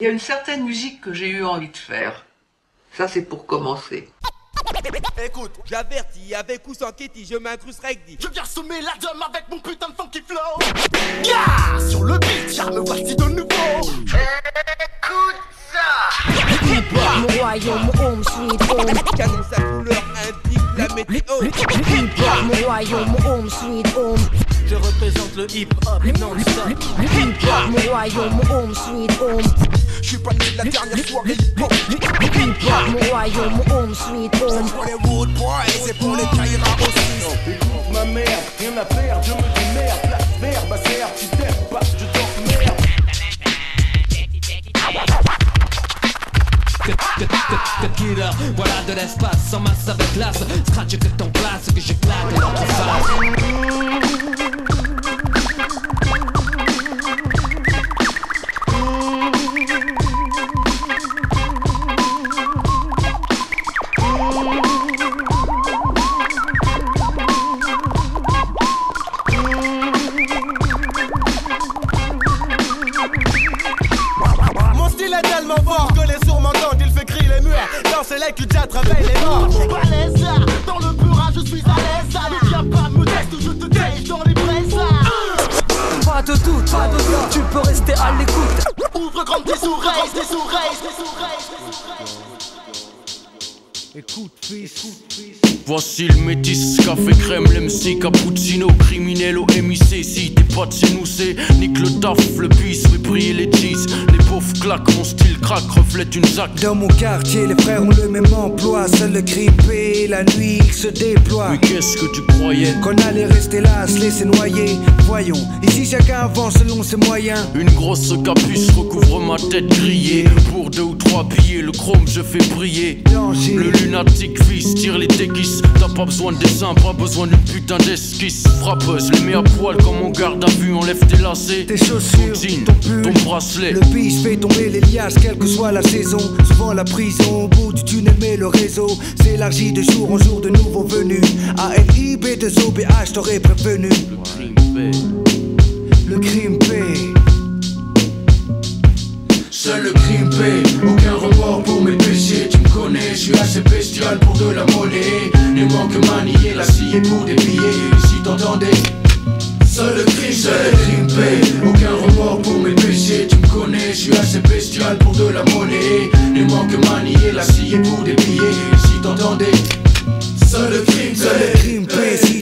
Il y a une certaine musique que j'ai eu envie de faire. Ça, c'est pour commencer. Écoute, j'avertis, avec ou sans Kitty, je m'incrusterai avec dit. Je viens semer la dame avec mon putain de funky flow. Yeah Sur le beat, car me voici de nouveau. Écoute ça Mon royaume, home sweet home. Canon sa couleur indique la météo. Hip-hop, mon royaume, home sweet home. Je représente le hip-hop non-stop. Hip-hop, mon royaume, home sweet home. Je suis pas né de la dernière soirée hip-hop. Hip-hop, mon royaume, home sweet home. Pour les Wood Boys et pour les Kaira aussi. Écoute ma mère, rien à faire, je me démerde. Place vert, ma serre, tu t'aimes pas, je t'emmerde. Killer, voilà de l'espace, en masse avec classe. Scratch que ton place, que je claque dans Pas tu peux rester à l'écoute. Ouvre grand tes oreilles, tes oreilles, tes oreilles. Écoute, fils, écoute, fils. Voici le métis, café crème, l'MC, cappuccino, criminel au MIC. Si t'es pas de chez nous, c'est nique le taf, le bis, briller les cheese. Les pauvres claquent, mon style craque, reflète une zac. Dans mon quartier, les frères ont le même emploi. Seul le paie, la nuit il se déploie. Mais qu'est-ce que tu croyais? Qu'on allait rester là, se laisser noyer. Voyons, ici chacun avance selon ses moyens. Une grosse capuce recouvre ma tête grillée. Pour deux ou trois billets, le chrome je fais briller. Danger. Le lunatique fils tire les T'as pas besoin de dessin, pas besoin d'une putain d'esquisse. Frappeuse, les mets à poil comme on garde à vue, enlève tes lacets. Tes chaussures, ton jean, ton pull, ton bracelet. Le bis fait tomber les liasses, quelle que soit la saison. Souvent la prison, au bout du tunnel, mais le réseau s'élargit de jour en jour de nouveaux venus. ALIB de OBH, t'aurais prévenu. Le crime paie. Seul le crime paie, aucun remords pour mes péchés. Je suis assez bestial pour de la monnaie. Ne manque manier la scie pour des billets. Et si t'entendais, seul le crime, seul le crime aucun remords pour mes péchés. Tu me connais, je suis assez bestial pour de la monnaie. Ne manque manier la scie pour des billets. Et si t'entendais, seul le crime Seul le crime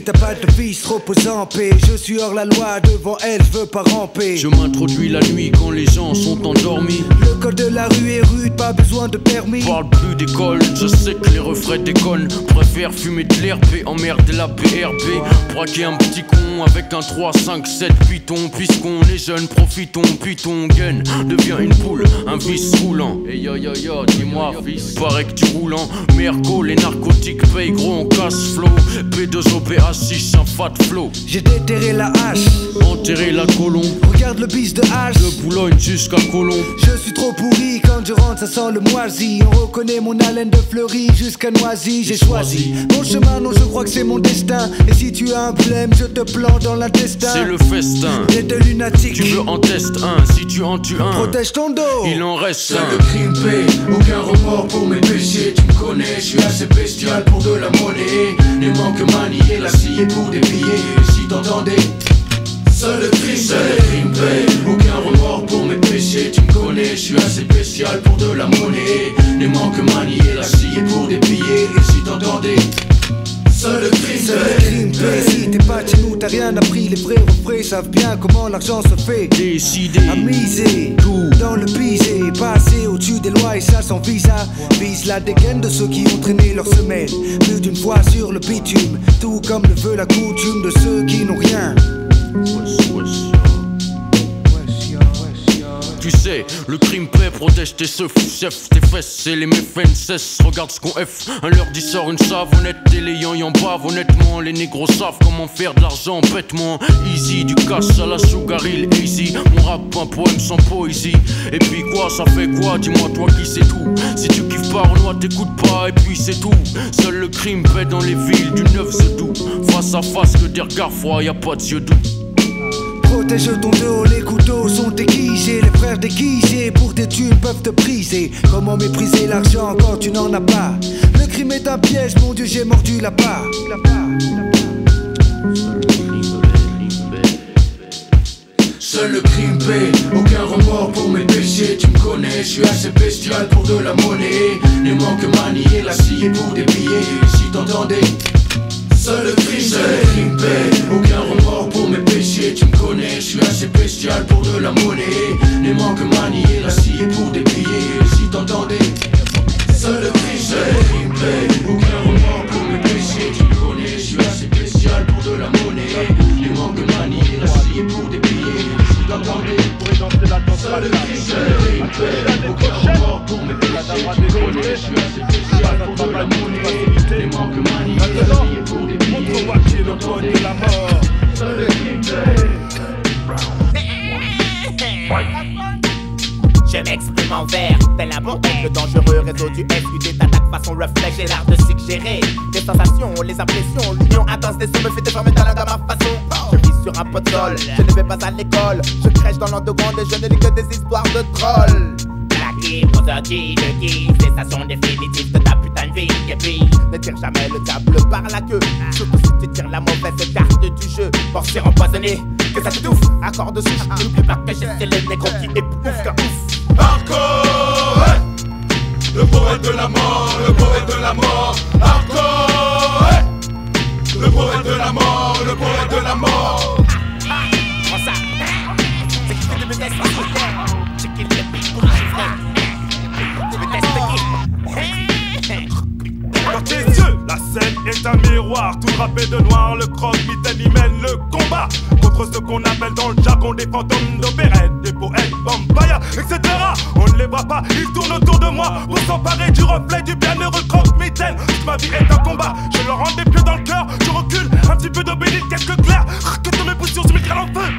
t'as pas de vice, repose en paix. Je suis hors la loi, devant elle, je veux pas ramper. Je m'introduis la nuit quand les gens sont endormis. Le code de la rue est rude, pas besoin de permis. Parle plus d'école, je sais que les refrains déconnent. Préfère fumer de l'herbe, emmerder la BRB. Braquer un petit con avec un 3, 5, 7 python. Puisqu'on est jeune, profitons, puis ton gun devient une poule, un vice roulant. Et yo yo yo, dis-moi, fils, paraît que tu roules en Merco, les narcotiques payent gros, on casse flow. P2OPA6, un fat flow. J'ai déterré la hache. Enterrer la colombe, Regarde le bis de hache. de Boulogne jusqu'à Colombe. Je suis trop pourri quand je rentre, ça sent le moisi. On reconnaît mon haleine de fleurie jusqu'à Noisy. J'ai choisi mon chemin, non, je crois que c'est mon destin. Et si tu as un problème, je te plante dans l'intestin. C'est le festin. T'es de lunatique. Tu veux en test un, si tu en tues un. Protège ton dos. Il en reste un. le crime paie, aucun remords pour mes péchés. Tu me connais, je suis assez bestial pour de la monnaie. Ne manque manier la scie pour des billets. Et si t'entendais, seul le crime, seul le crime paie, aucun remords pour mes péchés. Tu me connais, je suis assez spécial pour de la monnaie. Ne manque manier la scie pour des billets. Et si t'entendais, seul le crime, Seul le crime. Si t'es pas chez nous, t'as rien appris. Les vrais refrains savent bien comment l'argent se fait. Décidé. À miser tout dans le pisé, passer au-dessus des lois et ça sans visa. Vise la dégaine de ceux qui ont traîné leur semelle plus d'une fois sur le bitume, tout comme le veut la coutume de ceux qui n'ont rien. Tu sais, le crime paie protège tes seufs, chef, tes fesses et les méfaits cessent. Regarde ce qu'on F, un leur dit sort une savonnette et les yan yan bavent. Honnêtement, les négros savent comment faire de l'argent bêtement. Easy, du cash à la sugar hill, easy. Mon rap, un poème sans poésie. Et puis quoi, ça fait quoi? Dis-moi, toi qui sais tout. Si tu kiffes pas, Renoir, t'écoutes pas, et puis c'est tout. Seul le crime paie dans les villes du 9 doux. Face à face, que des regards froids, y a pas de yeux doux. Protège ton dos, les couteaux sont équipés. déguisés pour des tubes peuvent te briser. Comment mépriser l'argent quand tu n'en as pas? Le crime est un piège, mon Dieu, j'ai mordu la part. Seul le crime paie, aucun remords pour mes péchés Tu me connais, je suis assez bestial pour de la monnaie Ne manque manier la scie pour des Si t'entendais Seul le paie Aucun remords pour mes péchés. Tu me connais, je suis assez bestial pour de la monnaie. Ne manque manier la scie pour des billets. Si t'entendais Seul le paie Aucun remords pour mes péchés. Tu me connais, je suis assez bestial pour de la monnaie. Ne manque manier la scie pour la est le Je m'exprime en vers, tel un bon le dangereux réseau du FUD t'attaque façon reflex, j'ai l'art de suggérer. Des sensations, les impressions, l'union intense des me fait déformer talent de ma façon sur un pot de sol, je ne vais pas à l'école. Je crèche dans l'underground et je ne lis que des histoires de trolls. Pour sortir de qui Cessation définitive de ta putain de vie. Et puis, ne tire jamais le diable par la queue. Surtout si tu tires la mauvaise carte du jeu. Portier empoisonné, que ça t'étouffe Accord de souche, n'oublie pas que j'ai les négros qui épouffent qu'un ouf. Hardcore hey Le poète de la mort, le poète de la mort. Hardcore Le poète de la mort, le poète de la mort la scène est un miroir Tout drapé de noir, le croque-mitaine y mène le combat Contre ce qu'on appelle dans le jargon des fantômes d'opérette Des poètes, vampires, etc On ne les voit pas, ils tournent autour de moi Pour s'emparer du reflet du bienheureux croque-mitaine ma vie est un combat, je leur rends des pieds dans le cœur Je recule, un petit peu d'obélisque, quelques clairs Que tous mes poussures se mettent en feu?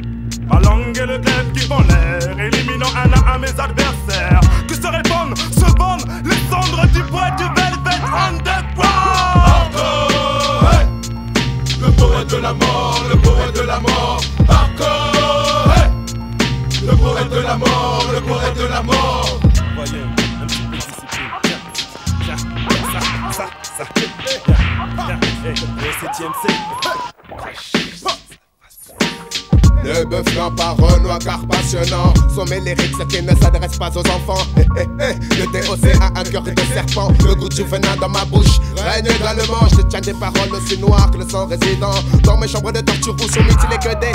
Ma langue est le glaive qui font l'air Éliminant un à un mes adversaires. Que se répandent, se vendent Les cendres du poète du Velvet Underground? Le poète de la mort, le poète de la mort Hardcore hey Le poète de la mort, le poète de la mort Le bœuf d'un par Renoir car passionnant Sont mes lyrics qui ne s'adressent pas aux enfants. Eh, eh, eh. Le DOC a un cœur de serpent. Le goût du venin dans ma bouche règne également Je tiens des paroles aussi noires que le sang résident. Dans mes chambres de torture où sont mutilés que des.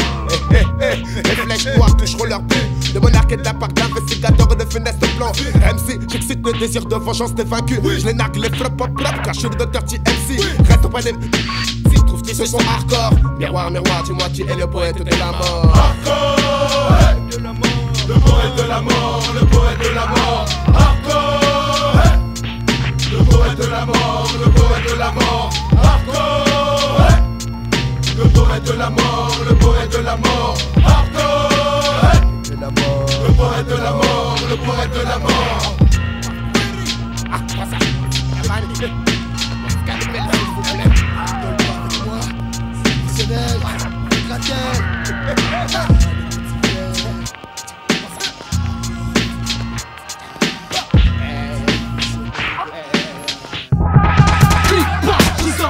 Les flèches noires toucheront leur but. De monarque et de la part d'investigateurs et de funestes plans MC, j'excite le désir de vengeance des vaincus. Je les nargue les flop pop pop car je suis le docteur MC Reste auprès des... Se sont hardcore. Miroir, miroir, dis-moi qui est le poète de la mort. Hardcore hey. Le poète de la mort, le poète de la mort Hardcore Le poète de la mort, le poète de la mort Hardcore Le poète de la mort, le poète de la mort Hardcore hey Le poète de la mort, le poète de la mort Sors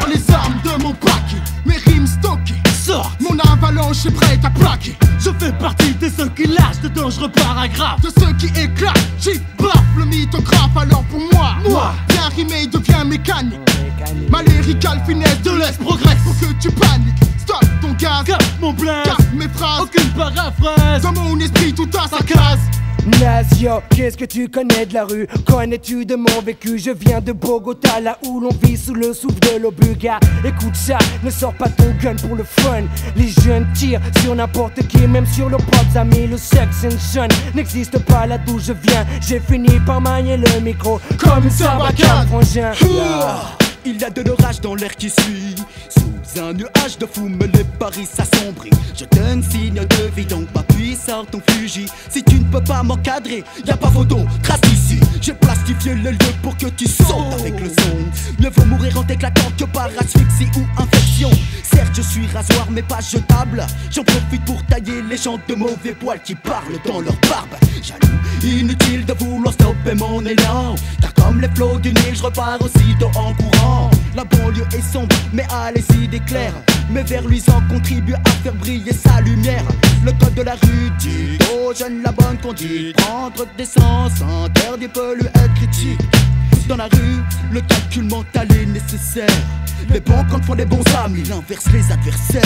les armes de mon pack Mes rimes stockées Mon avalanche est prête à plaquer Je fais partie de ceux qui lâchent de dangereux paragraphes De ceux qui éclatent, j'y baffe le mythographe Alors pour moi, moi, bien rimé devient mécanique Ma lyricale finesse Te laisse progresse Pour que tu paniques Stop ton gaz Cap mon Cap mes phrases. Aucune paraphrase. Dans mon esprit tout à sa case. Nasio, qu'est-ce que tu connais de la rue? Connais-tu de mon vécu? Je viens de Bogota, là où l'on vit sous le souffle de l'Obuga. Écoute ça, ne sors pas ton gun pour le fun. Les jeunes tirent sur n'importe qui, même sur leurs propres amis Le sex and n'existe pas là d'où je viens. J'ai fini par manier le micro comme une sarbacane, frangin. Il y a de l'orage dans l'air qui suit Un nuage de fou me les paris s'assombrit. Je donne signe de vie, donc papi, sors ton fusil. Si tu ne peux pas m'encadrer, y a pas photo, trace ici. J'ai plastifié le lieu pour que tu sautes avec le son. Mieux vaut mourir en t'éclatant que par asphyxie ou infection. Certes, je suis rasoir, mais pas jetable. J'en profite pour tailler les gens de mauvais poils qui parlent dans leur barbe. Jaloux, inutile de vouloir stopper mon élan. Car comme les flots du Nil, je repars aussitôt en courant. La banlieue est sombre, mais à les claires. Mes vers luisants contribuent à faire briller sa lumière. Le code de la rue dit aux jeunes la bonne conduite. Prendre des sens, interdit peut lui être critique. Dans la rue, le calcul mental est nécessaire. Les bons comptes font des bons amis, il inverse les adversaires.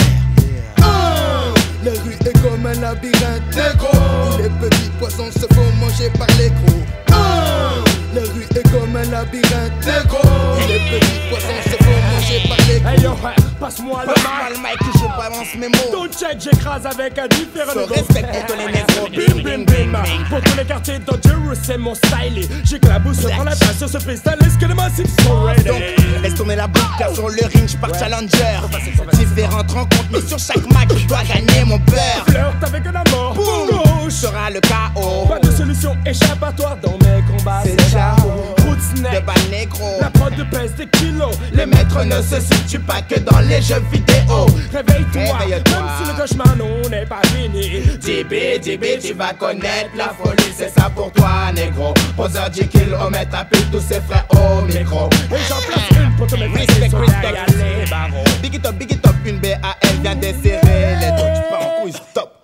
Ah, la rue est comme un labyrinthe négro Où les petits poissons se font manger par les gros Ah, La rue est comme un labyrinthe négro Où les petits poissons se font manger par les gros Hey yo, passe-moi le Passe-moi le mic je balance mes mots. Ton check, j'écrase avec un différent ego. respecte pour tous les négros. Bim bim bim. Pour tous les quartiers dangerous, c'est mon style. J'éclabousse sur la place sur ce freestyle. Est-ce que les massifs sont ready? Donc, laisse tourner la boucle sur le ring, je pars challenger. Différentes rencontres, mais sur chaque match, je dois gagner mon beurre. Flirt avec un amour. Boum, Gauche. sera le chaos. Pas de solution échappatoire dans mes combats. C'est ciao. De bas négro. La prod de pèse des kilos. Les maîtres ne se situent pas que dans les jeux vidéo. Réveille-toi, Réveille-toi. même si le cauchemar n'est pas fini. DB, DB, tu vas connaître la folie, c'est ça pour toi, négro. Poseur 10 kilomètres, appelle tous ses frères au micro. Et j'en place une pour te mettre Respect, barreaux. Big it up, big it up, une BAL vient desserrer les dos, tu pars en couille, stop.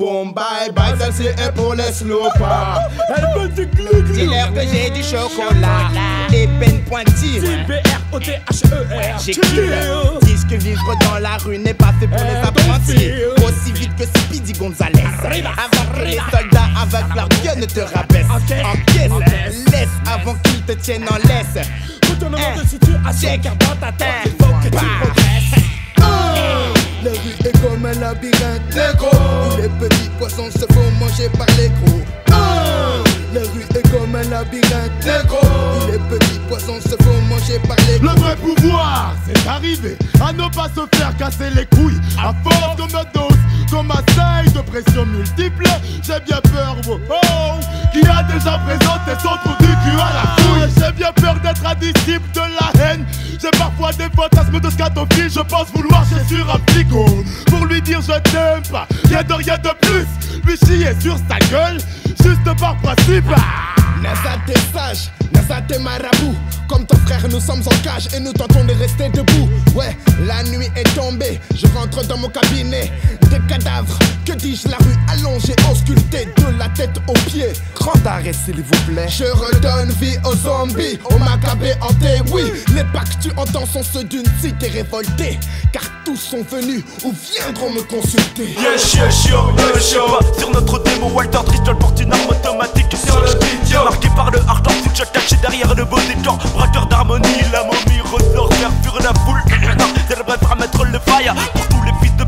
Boom, bye, bye, celle-ci est pour les slopers. Elle du glou. Dis-leur que j'ai du chocolat, des peines pointillées. C-B-R-O-T-H-E-R. J'écris Dis que vivre dans la rue n'est pas fait pour les apprentis. Aussi vite que Speedy Gonzalez. Avant que les soldats avec leur gueule ne te rabaissent Encaisse, laisse avant qu'ils te tiennent en laisse. Retournement de situation car dans ta tête. Il faut que tu progresses. La rue est comme un labyrinthe. Négro. Où les petits poissons se font manger par les gros La rue est comme un labyrinthe négro Où les petits poissons se font manger par les Le vrai pouvoir, c'est d'arriver à ne pas se faire casser les couilles. À force de me dose, qu'on m'assaille de pression multiple, j'ai bien peur, oh, oh, qui a déjà présenté son trou du cul à la couille. J'ai bien peur d'être un disciple de la haine. J'ai parfois des fantasmes de scatophile, je pense vouloir chez sur un plicot. Pour lui dire je t'aime pas, rien de rien de plus. Lui chier sur sa gueule, juste par principe. Nasa t'es sage, Nasa t'es marabout. Comme ton frère nous sommes en cage et nous tentons de rester debout. Ouais, la nuit est tombée, je rentre dans mon cabinet Des cadavres, que dis-je, la rue allongée, auscultée De la tête aux pieds Grand arrêt s'il vous plaît Je redonne vie aux zombies, aux macabées hantés Oui, les pas que tu entends sont ceux d'une cité révoltée Car tous sont venus ou viendront me consulter Yes, yes, yo, yes, yo. Sur notre démo, Walter Bristol porte une arme automatique sur le beat. Marqué par le hardcore, full shot caché derrière le beau décor. Braqueur d'harmonie, la momie ressort, faire fuir la foule. C'est le bref à mettre le fire. Pour tous les fils de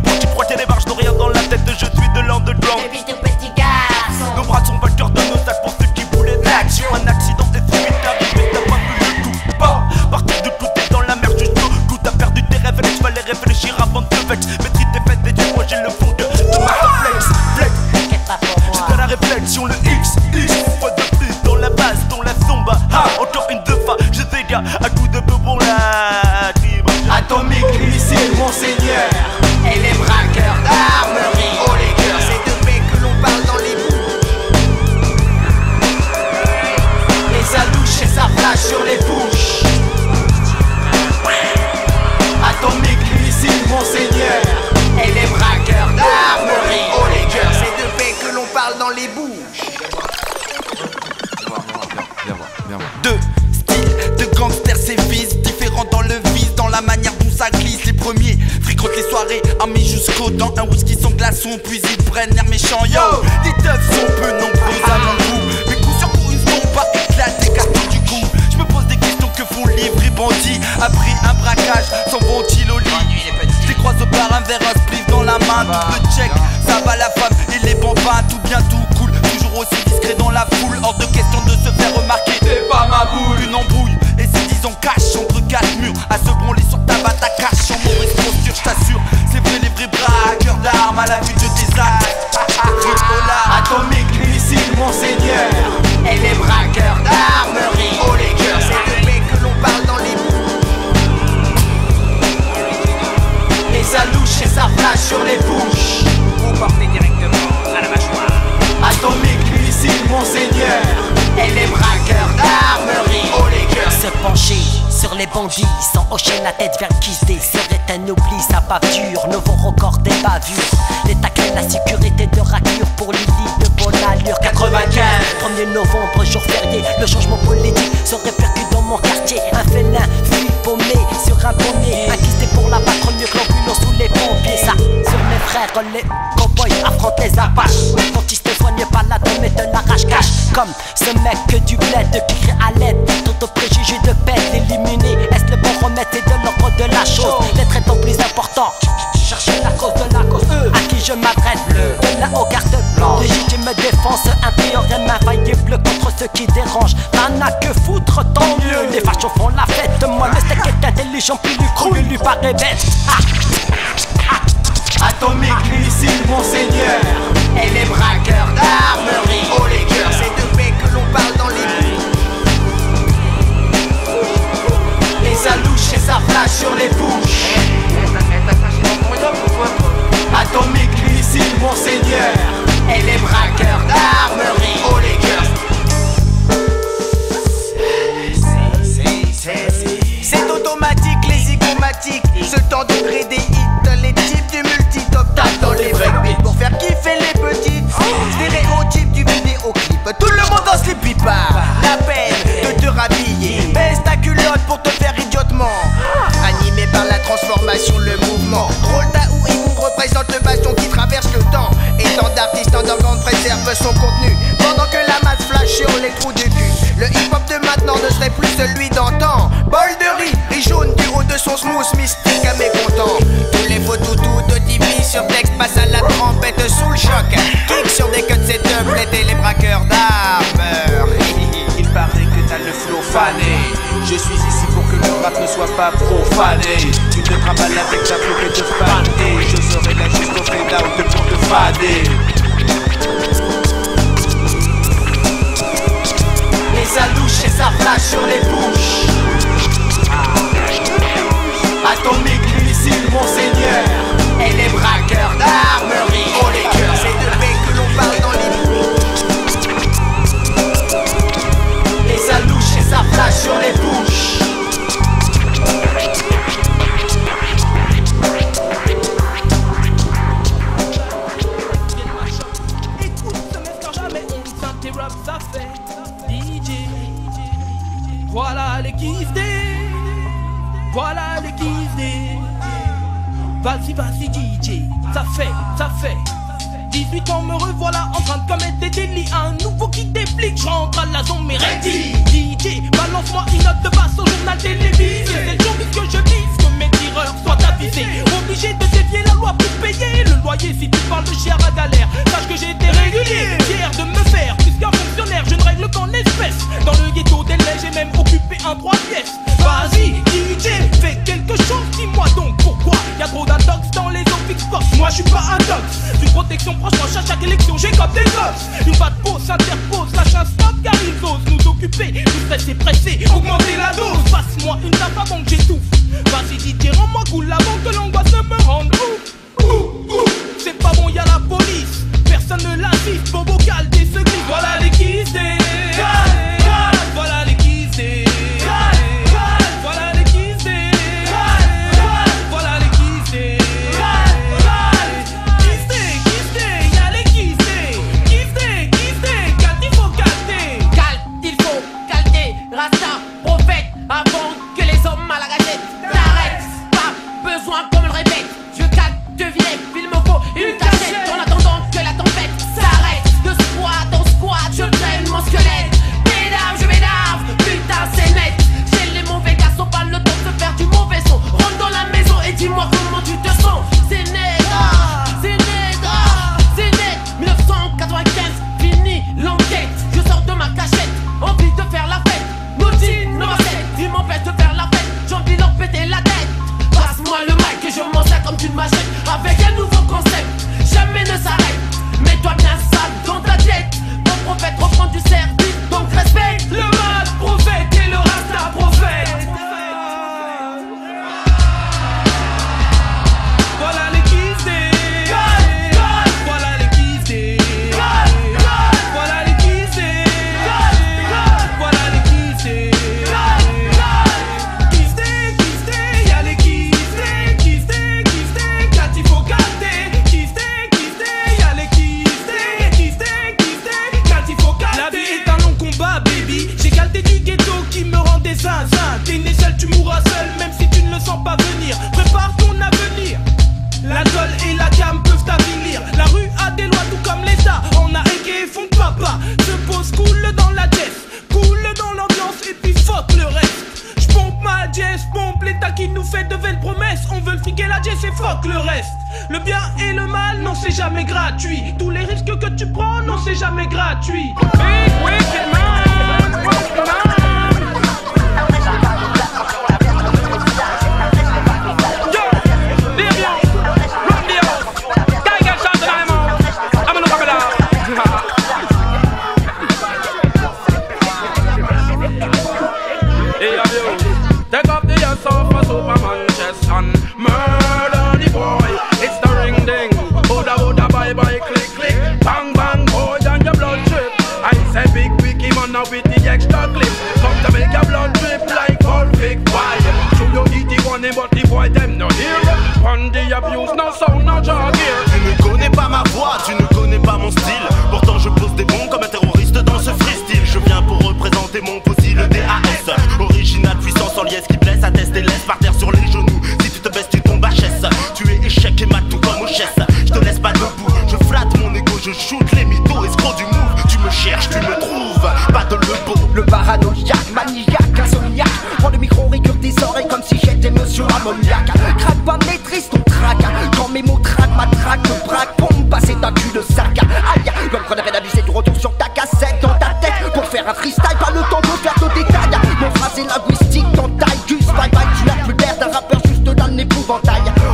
dans la tête, je suis de l'underground. Nos bras Yo, les teufs sont peu nombreux à mon goût, mais coup sur coup ils sont pas éclatés, carton du coup. Je me pose des questions que font les vrais bandits? Après un braquage, s'en vont-ils au lit. Je les croise au bar, un verre, un spliff dans la main, double check, ça va la femme et les bambins, tout bien, tout la tête vers qui se serait un oubli, sa bavure, nouveau record des bavures. L'État crée la sécurité de raclure pour Lily de bonne allure. 95, 1er novembre, jour férié, le changement politique se répercute dans mon quartier. Un félin fuit paumé sur un pommier, inquisté pour la battre mieux que l'ambulance sous les pompiers. Ça, sur mes frères, les cowboys affrontent les apaches. Que foutre, tant mieux. Les fachos font la fête, moi le steak est intelligent Plus lui cru, lui paraît bête. Atomique, missile, monseigneur. Et les braqueurs d'armerie Oh les cœurs, c'est de paix que l'on parle dans les Les alouches et sa flash sur les bouches. Atomique, missile, monseigneur. Et les braqueurs d'armerie Oh les cœurs 100 des hits, les types du multi-top-tap dans les pour faire kiffer les petits stéréotypes du vidéoclip. Tout le monde en slip pipard, la peine de te rhabiller, baisse ta culotte pour te faire idiotement. Animé par la transformation, le mouvement, Rolta ou Ibou représente le bastion qui traverse le temps. Et tant d'artistes en demande préservent son contenu pendant que la masse flash sur les trous du cul. Le hip-hop de maintenant ne serait plus celui d'antan. Bol de riz, jaune du haut de son smooth mystique sur texte passent à la trompette sous le choc. Kick sur des cuts c'est doublette et les braqueurs d'armeur Il paraît que t'as le flow fané. Je suis ici pour que le rap ne soit pas profané. Tu te travailles avec ta flopée de fané Je serai là jusqu'au fade out pour te fader. Les alouches et sa flash sur les bouches. Atomique, missile, monseigneur Et les braqueurs d'armerie Oh les cœurs, c'est de paix que l'on parle dans les Les alouches et sa flash sur les Vas-y, vas-y, DJ. Ça fait, ça fait. 18 ans me revoilà en train de commettre des délits. Un nouveau qui déplique, je rentre à la zone mais ready. DJ, balance-moi une note de basse au journal télévisé. C'est le jour que je vise que mes tireurs soient avisés. Obligé de dévier la loi pour payer le loyer. Si tu parles de chier à galère, sache que j'ai été régulier Fier de me faire. Plus qu'un fonctionnaire, je ne règle qu'en espèces. Dans le ghetto des j'ai même occupé un trois pièces Vas-y, DJ, fais quelque chose, dis-moi donc pourquoi Y'a trop d'intox dans les office box Moi je suis pas un tox, une protection Franchement, chaque, chaque élection, j'ai comme des gosses. Une patte pause s'interpose, lâche un stop car ils osent nous occuper. Nous stressés, pressés, augmenter la dose. Passe-moi une tape avant que j'étouffe. Vas-y, Didier, rends-moi cool avant que l'angoisse me rende ouf. Ouh, ouh, c'est pas bon, y'a la police. Personne ne l'assiste, beau vocal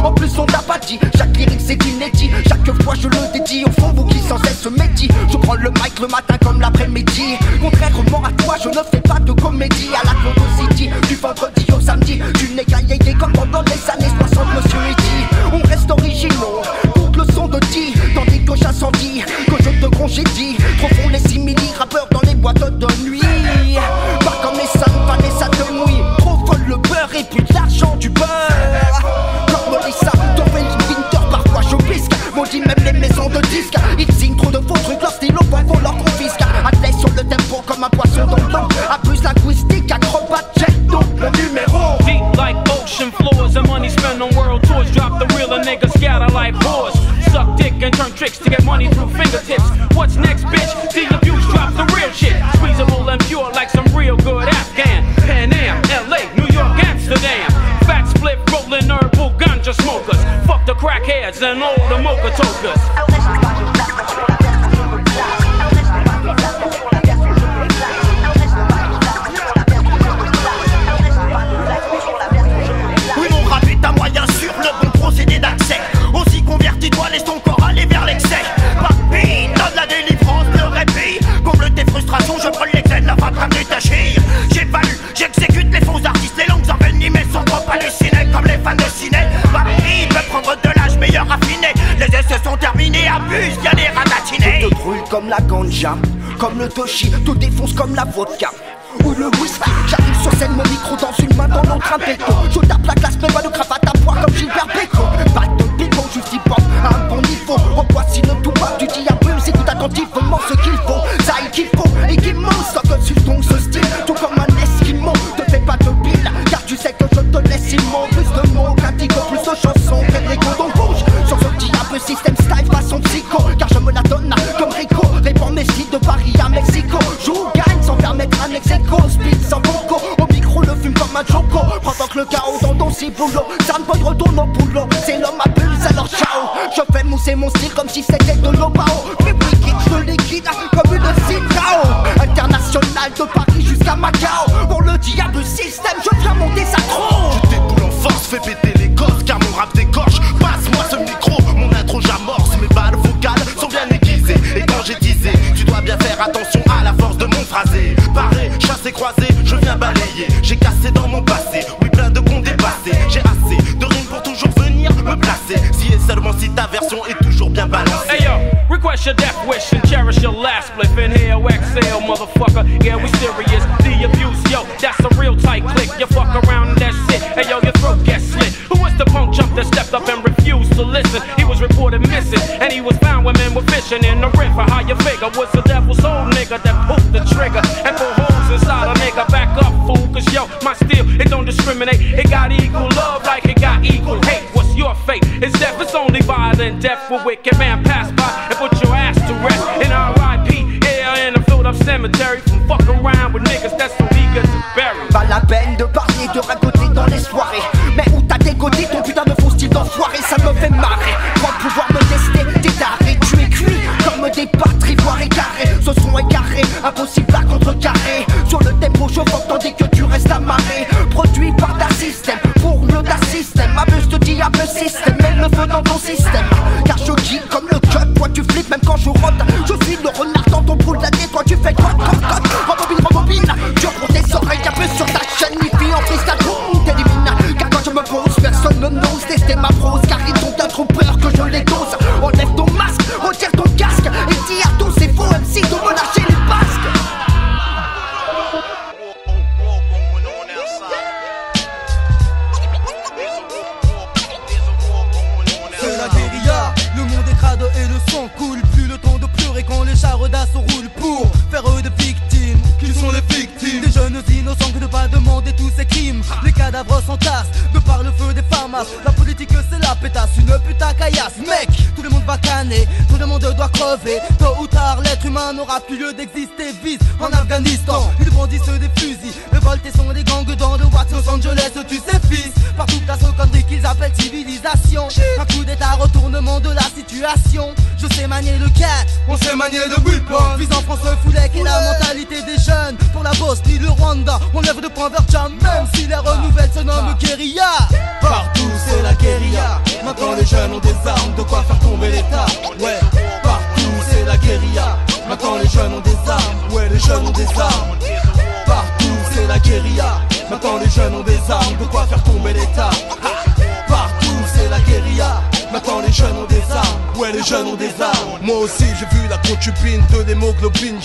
En plus on t'a pas dit, chaque lyrique c'est inédit. Chaque fois je le dédie, au fond vous qui sans cesse médit. Je prends le mic le matin comme l'après-midi. Contrairement à toi je ne fais pas de comédie. À la Congo City Du vendredi au samedi, tu n'es qu'à comme pendant les années 60 monsieur dit On reste originaux, toute le son de dit Tandis que j'incendie, que je te congédie. and all the mocha tokas. comme la ganja, comme le doshi, tout défonce comme la vodka. Ou le whisky, j'arrive sur scène, mon micro dans une main, dans l'autre un béton. Je tape la classe, mais pas de cravate à poire comme Gilbert motherfucker. Yeah, we serious. The abuse, yo, that's a real tight click. You fuck around and that shit, Hey, yo, your throat gets slit. Who was the punk jump that stepped up and refused to listen? He was reported missing, and he was found when men were fishing in the river. How you figure was the devil's old nigga that pulled the trigger and put holes inside a nigga? Back up, fool, cause yo, my steel, it don't discriminate. It got equal love like it got equal hate. What's your fate? It's death, it's only violent death. for wicked man pass by,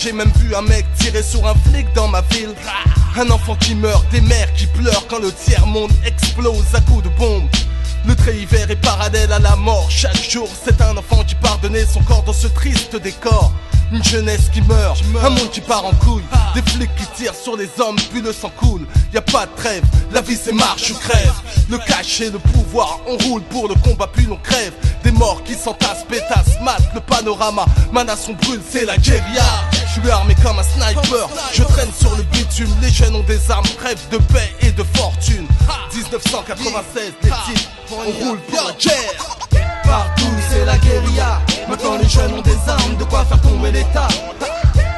J'ai même vu un mec tirer sur un flic dans ma ville. Un enfant qui meurt, des mères qui pleurent quand le tiers-monde explose à coups de bombes. Le trait hiver est parallèle à la mort. Chaque jour, c'est un enfant qui part donner son corps dans ce triste décor. Une jeunesse qui meurt, un monde qui part en couille. Des flics qui tirent sur les hommes, puis le sang coule. Y a pas de trêve, la vie c'est marche ou crève. Le cash et le pouvoir, on roule pour le combat, puis l'on crève qui s'entasse, pétasse, matent le panorama. Ma nation brûle, c'est la guérilla. Je suis armé comme un sniper, je traîne sur le bitume. Les jeunes ont des armes, rêve de paix et de fortune. 1996, les types, on roule pour la guerre. Partout, c'est la guérilla. Maintenant, les jeunes ont des armes, de quoi faire tomber l'État?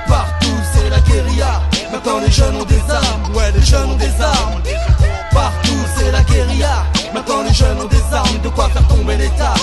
Partout, c'est la guérilla. Maintenant, les jeunes ont des armes, ouais, les jeunes ont des armes. Partout, c'est la guérilla. Maintenant, les jeunes ont des armes, de quoi faire tomber l'État?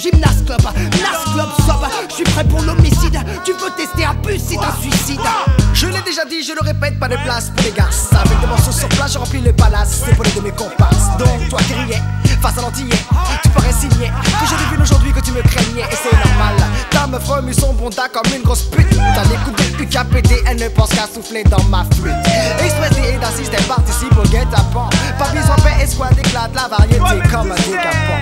gymnase club, NAS club sob. Je suis prêt pour l'homicide. Tu peux tester un bus, c'est un suicide. Je l'ai déjà dit, je le répète, pas de place pour les gars. Avec des morceaux sur place, je remplis le palace. C'est pour les de mes comparses. Donc toi qui riais, face à l'antillais, tu parais signer que je devine aujourd'hui que tu me craignais et c'est normal. Ta meuf remue son bonda comme une grosse pute. T'as les coups de UKPD, elle ne pense qu'à souffler dans ma flûte. Expressé et d'assiste, elle participe au guet-apens. Pas besoin paix, escouade, éclate, la variété comme un décapant.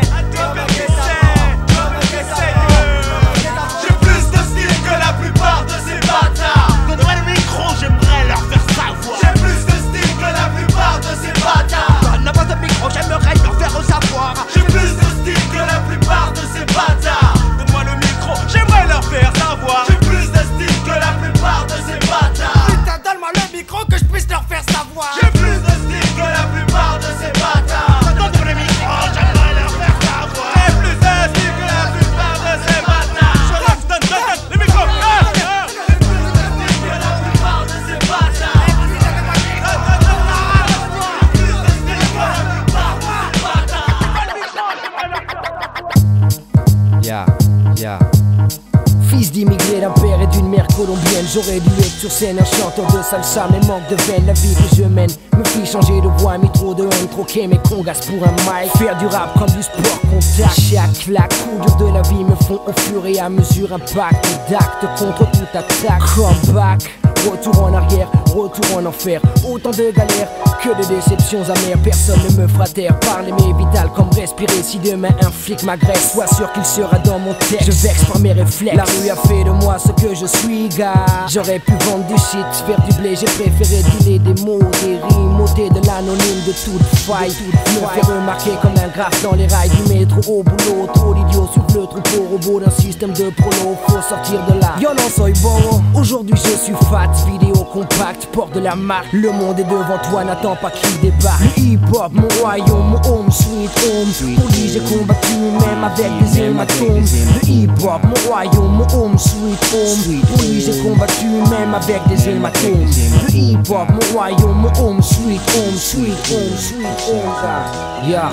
J'aurais dû être sur scène un chanteur de salsa Mais manque de veine, la vie que je mène Me fit changer de voix, mis trop de haine Troquer mes congas pour un mic. Faire du rap comme du sport contact Chaque claque, coup de la vie me font au fur et à mesure Impact d'actes contre toute attaque. Comeback Retour en arrière, retour en enfer Autant de galères que de déceptions amères Personne ne me fera taire. Parler mes vitales comme respirer. Si demain un flic m'agresse Sois sûr qu'il sera dans mon texte. Je vexe par mes réflexes. La rue a fait de moi ce que je suis gars. J'aurais pu vendre du shit, faire du blé. J'ai préféré dealer des mots, des rimes ôter de l'anonyme de toute faille. Me faire remarquer comme un graphe dans les rails Du métro au boulot. Trop d'idiots sur le troupeau Robot d'un système de prolo Faut sortir de là. Yo non soy bon. Aujourd'hui je suis fat. Vidéo compacte, porte de la marque. Le monde est devant toi, n'attends pas qu'il débarque. Le hip-hop, mon royaume, mon home, sweet home. Pour lui j'ai combattu même avec des hématomes. Le hip-hop, mon royaume, mon home, sweet home. Pour lui j'ai combattu même avec des hématomes. Le hip-hop, mon royaume, mon home, sweet home, sweet home, sweet home Yeah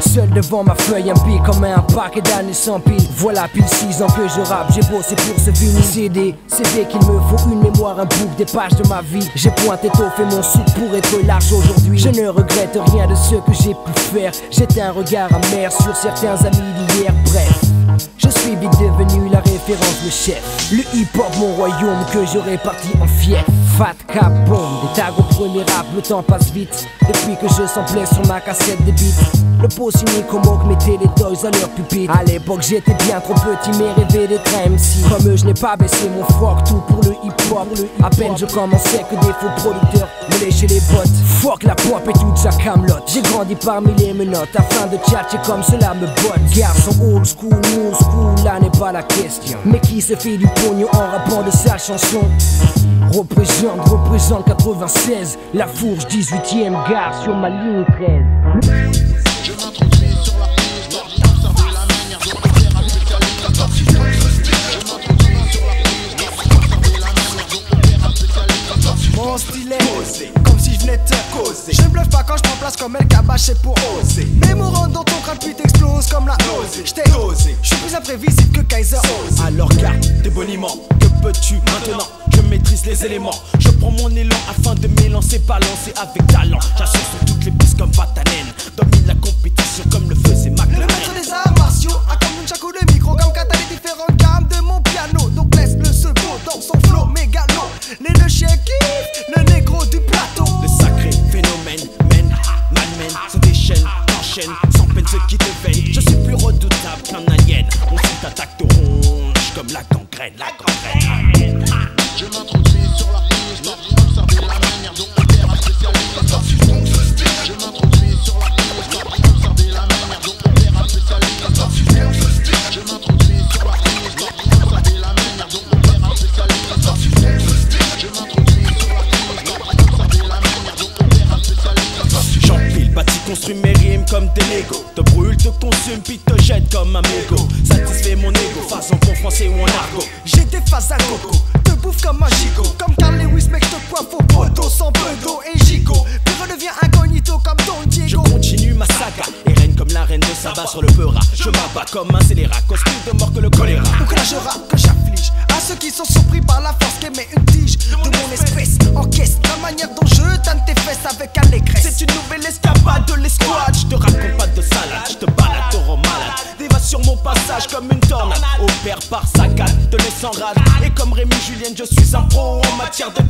Seul devant ma feuille, un pic comme un paquet d'années sans pile. Voilà pile 6 ans que je rappe, j'ai bossé pour ce vinyle CD. CD qu'il me faut une mémoire, un book, des pages de ma vie. J'ai pointé tôt, fait mon sou pour être large aujourd'hui. Je ne regrette rien de ce que j'ai pu faire. J'étais un regard amer sur certains amis d'hier. Bref. Je suis vite devenu la référence, le chef. Le hip-hop, mon royaume que j'aurais parti en fief. Fat cap, bombe, des tags au premier rap, le temps passe vite. Depuis que je samplais sur ma cassette des beats. Le pot signé comme Oak mettait les toys à leur pupitre. À l'époque, j'étais bien trop petit, mais rêvais d'être MC. Comme eux, je n'ai pas baissé mon froc, tout pour le hip-hop. À peine je commençais que des faux producteurs me léchaient les bottes. Fuck la pop et toute sa camelote. J'ai grandi parmi les menottes afin de tchatcher comme cela me botte. Garçon old school, new school, là n'est pas la question. Mais qui se fait du pognon en rappant de sa chanson? Représente, représente 96, la fourche 18ème gare sur ma ligne 13. Je je causer. Je ne bluffe pas quand je prends place comme El Kabash, c'est pour oser. Mes mots rentrent dans ton crâne puis t'exploses comme la nausée. Je t'ai osé, je suis plus imprévisible que Kaiser Ose. Alors garde tes boniments, que peux-tu maintenant? Je maîtrise les éléments, je prends mon élan afin de m'élancer, balancer avec talent. J'assure sur toutes les pistes comme Vatanen, domine la compétition comme le faisait Mac. Le maître des arts martiaux a qui te veille. Je suis plus redoutable qu'un alien. On s'y attaque de ronge comme la gangrène, Coco, te bouffe comme un gigot. Comme Carl Lewis, mec, te coiffe au poteau sans peu d'eau et gigot. Puis redeviens incognito comme Don Diego. Je continue ma saga et règne comme la reine de Saba sur le peura. Je m'abats comme un scélérat, Et comme Rémi Julien, je suis un pro en matière de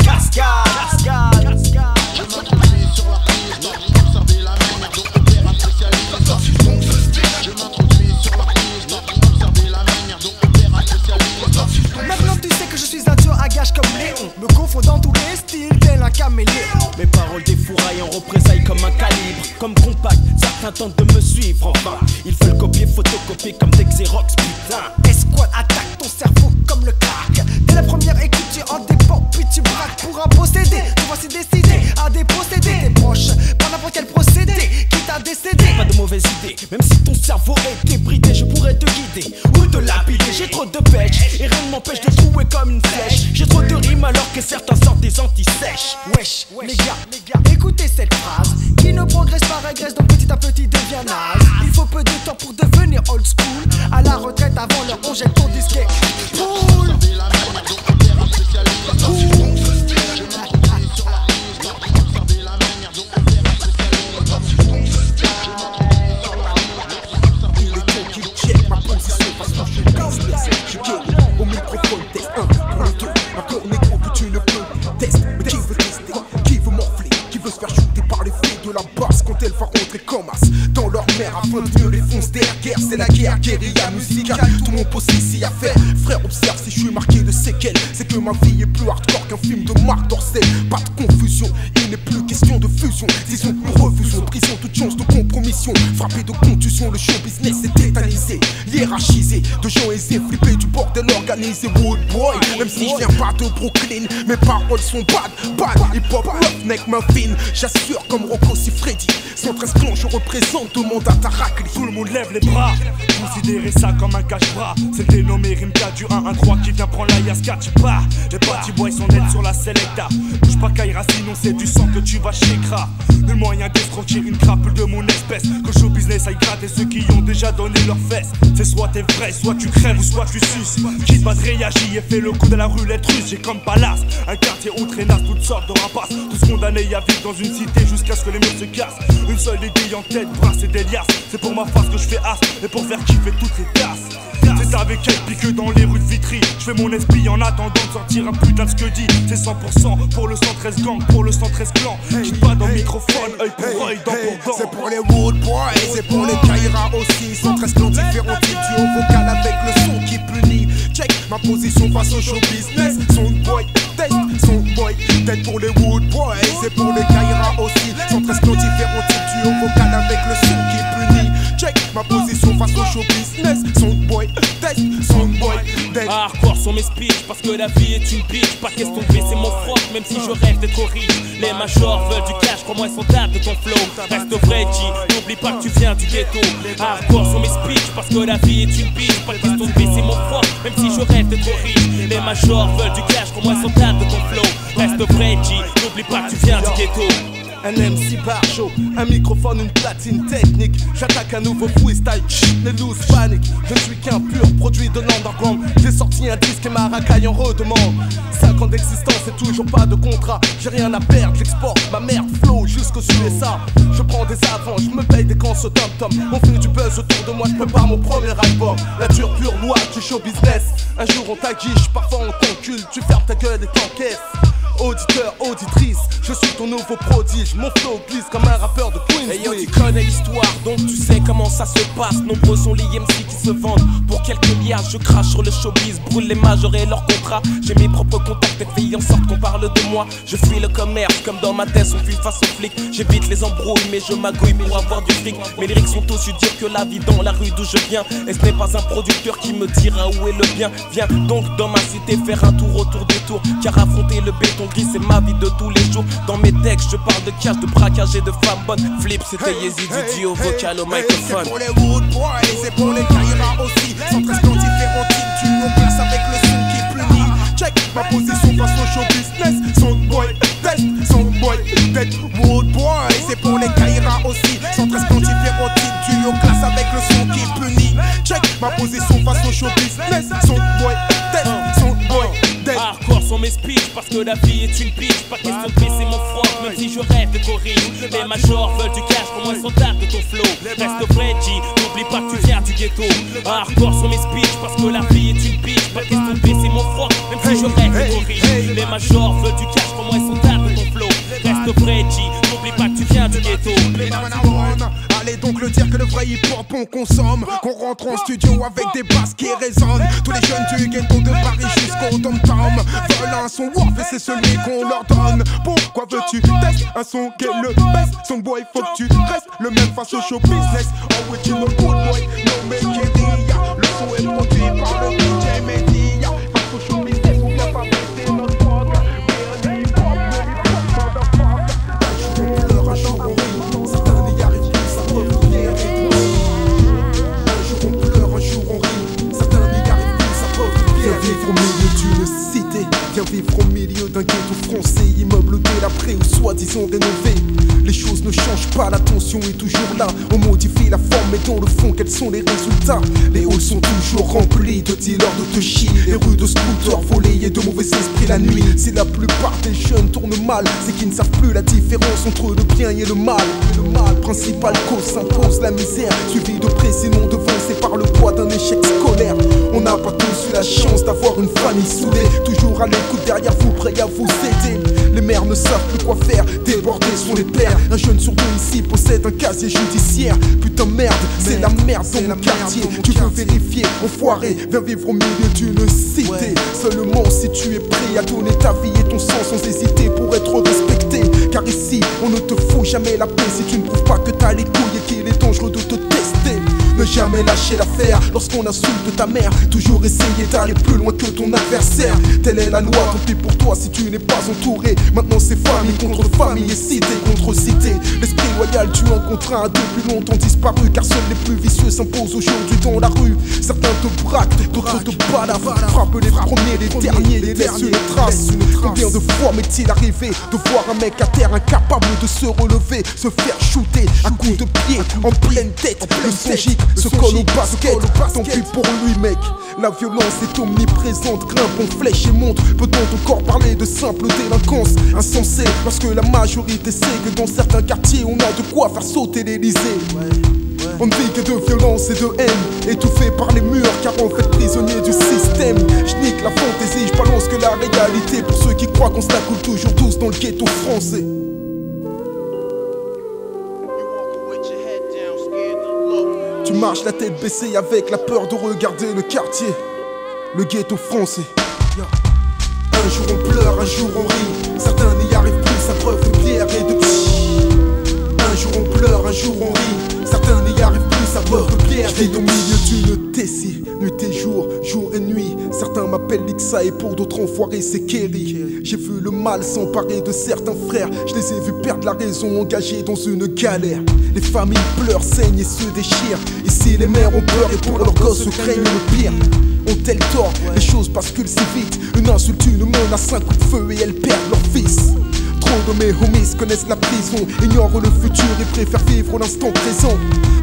devient Il faut peu de temps pour devenir old school. À la retraite avant l'heure on jette ton disquet guérilla musicale. Tout mon poste ici à faire. Frère, observe si je suis marqué de séquelles. C'est que ma vie est plus hardcore qu'un film de Marc Dorcel. Pas de confusion, il n'est plus question de fusion. Disons nous refusons, prison, toute chance de compromission. Frappé de contusion, le show business est tétanisé, hiérarchisé. De gens aisés, flippés du bordel organisé. Wood boy, même si je viens pas de Brooklyn, mes paroles sont bad, bad. Hip hop, roughneck, muffin. J'assure comme Rocco si Freddy. 113 clans, je représente tout le monde à Tarakli. Tout le monde lève les bras. Considérez ça comme un cache-bras. C'est le Rimka du 1-1-3 qui vient prendre la Yaska. Tu pars. Les petits boys sont nets sur la Selecta. Bouge pas Kaira, sinon c'est du sang que tu vas chez Kra. Le moyen d'escroquer une crapule de mon espèce. Que show business aille gratter ceux qui ont déjà donné leurs fesses. C'est soit t'es vrai, soit tu crèves ou soit tu suces. Qui va te réagir et fait le coup de la roulette russe. J'ai comme palace. Un quartier où traînasse toutes sortes de rapaces. Tous condamnés à vivre dans une cité jusqu'à ce que les murs se cassent. Seule idée en tête, brasse et des liasses. C'est pour ma face que je fais as et pour faire kiffer toutes les tasses. C'est avec elle pique dans les rues de Vitry. Je fais mon esprit en attendant de sortir un putain de ce que dit. C'est 100% pour le 113 gang, pour le 113 clan. Quitte pas dans le microphone, œil pour œil, dent pour dent. C'est pour les Wood Boys, c'est pour les Kaira aussi. 113 clans différents types haut vocal avec le son qui punit. Check ma position face au show business. Son boy, test, son boy, tête pour les Wood Boys, c'est pour les Kaira aussi. 113 clans différents haut vocal avec le son qui punit. Check ma position face au show business. Son boy, test, son boy, tête. Hardcore sont mes speeches parce que la vie est une bitch. Pas question de baisser mon froc, même si je rêve d'être riche. Les majors veulent du cash, crois-moi, ils sont de ton flow. Reste vrai, G, n'oublie pas que tu viens du ghetto. Hardcore sont mes speeches parce que la vie est une bitch. Pas question de baisser mon froc, même si je rêve d'être riche. Les majors veulent du cash, crois-moi, ils sont de ton flow. Reste vrai, G, n'oublie pas que tu viens du ghetto. Un MC par show, un microphone, une platine technique. J'attaque un nouveau freestyle, chut, les loose panique. Je suis qu'un pur produit de l'underground. J'ai sorti un disque et ma racaille en redemande. 5 ans d'existence et toujours pas de contrat. J'ai rien à perdre, j'exporte ma merde flow jusqu'aux USA. Je prends des avants, je me paye des cons au tom tom. On fait du buzz autour de moi, je prépare mon premier album. La dure pure loi du show business. Un jour on t'aguiche, parfois on t'encule. Tu fermes ta gueule et t'encaisses. Auditeur, auditrice, je suis ton nouveau prodige. Mon flow glisse comme un rappeur de Queens. Et yo, tu connais l'histoire, donc tu sais comment ça se passe. Nombreux sont les MC qui se vendent pour quelques milliards. Je crache sur le showbiz, brûle les majors et leurs contrats. J'ai mes propres contacts et fais en sorte qu'on parle de moi. Je fuis le commerce, comme dans ma tête, on fuit face aux flics. J'évite les embrouilles, mais je magouille pour avoir du fric. Mes lyrics sont aussi durs que la vie dans la rue d'où je viens. Et ce n'est pas un producteur qui me dira où est le bien. Viens donc dans ma cité faire un tour autour des tours. Car affronter le béton c'est ma vie de tous les jours. Dans mes textes, je parle de cash, de braquage et de femmes bonnes. Flip, c'était Yezi du duo vocal au microphone. C'est pour les Wood Boys, c'est pour les Kaira aussi. 113 clans différents types, tu nous places avec le son qui punit. Check ma position face au show business. Son boy, test, son boy, tête. Wood Boys, c'est pour les Kaira aussi. 113 clans différents types, tu nous classes avec le son qui punit. Check ma position face au show business. Son boy, test, son boy. Hardcore sont mes speeches parce que la vie est une bitch. Pas question de baisser mon froc, même si je rêve de corriger. Les majors veulent du cash, pour moi ils sont tard de ton flow. Reste vrai, G, n'oublie pas que tu viens du ghetto. Hardcore sont mes speeches parce que la vie est une bitch. Pas question de baisser mon froc, même si je rêve de corriger. Les majors veulent du cash, pour moi ils sont tard de ton flow. Reste vrai, G, n'oublie pas que tu viens du ghetto. Allez donc le dire que le vrai hip-hop on consomme. Qu'on rentre en studio avec des basses qui résonnent. Tous les jeunes du ghetto de Paris jusqu'au tom-tom Veulent un son warp et c'est celui qu'on leur donne. Pourquoi veux-tu tester un son qui est le best? Son boy faut que tu restes le même face au show business. Original good boy, no make it. Le son est cité, viens vivre au milieu d'un ghetto français Immeuble délabré ou soi-disant rénové les choses ne changent pas, la tension est toujours là. On modifie la forme, mais dans le fond, quels sont les résultats? Les halls sont toujours remplis de dealers de touchy, les rues de scooters volés et de mauvais esprits la nuit. Si la plupart des jeunes tournent mal, c'est qu'ils ne savent plus la différence entre le bien et le mal. Le mal principal cause s'impose la misère, suivi de près, sinon devancé par le poids d'un échec scolaire. On n'a pas tous eu la chance d'avoir une famille soudée, toujours à l'écoute derrière vous, prêt à vous aider. Les mères ne savent plus quoi faire, débordés sont les pères. Un jeune sur deux ici possède un casier judiciaire. Putain merde, c'est la merde dans mon quartier. Tu veux vérifier, enfoiré, viens vivre au milieu d'une cité. Seulement si tu es prêt à donner ta vie et ton sang sans hésiter pour être respecté. Car ici, on ne te fout jamais la paix si tu ne prouves pas que t'as les couilles et qu'il est dangereux de te tester. Ne jamais lâcher l'affaire lorsqu'on insulte ta mère. Toujours essayer d'aller plus loin que ton adversaire. Telle est la loi, tant pour toi si tu n'es pas entouré. Maintenant c'est famille contre famille et cité contre cité. L'esprit loyal tu en contre un depuis longtemps disparu. Car seuls les plus vicieux s'imposent aujourd'hui dans la rue. Certains te braquent, d'autres te balavent. Frappent les premiers, les derniers, les laissent une trace. Combien de fois m'est-il arrivé de voir un mec à terre incapable de se relever, se faire shooter à coups de pied en pleine tête. Le se colle au basket. Tant pis pour lui, mec. La violence est omniprésente, grimpe en flèche et monte. Peut-on encore parler de simple délinquance? Insensée lorsque la majorité sait que dans certains quartiers on a de quoi faire sauter l'Elysée? On ne vit que de violence et de haine, étouffé par les murs, car on fait prisonnier du système. Je nique la fantaisie, je balance que la réalité pour ceux qui croient qu'on se la coule toujours tous dans le ghetto français. Tu marches la tête baissée avec la peur de regarder le quartier, le ghetto français. Un jour on pleure, un jour on rit. Certains n'y arrivent plus à preuve de pierre et de Un jour on pleure, un jour on rit. Certains n'y arrivent plus à preuve de pierre et de au milieu d'une tessie, nuit et jour, jour et nuit. Certains m'appellent Lixa et pour d'autres enfoirés c'est Kerry. J'ai vu le mal s'emparer de certains frères. Je les ai vus perdre la raison, engagés dans une galère. Les familles pleurent, saignent et se déchirent. Ici les mères ont peur et pour leurs gosses craignent le pire. Ont-elles tort Les choses basculent si vite. Une insulte, une menace, un coup de feu et elles perdent leur fils. Trop mes homies connaissent la prison, ignorent le futur et préfèrent vivre l'instant présent.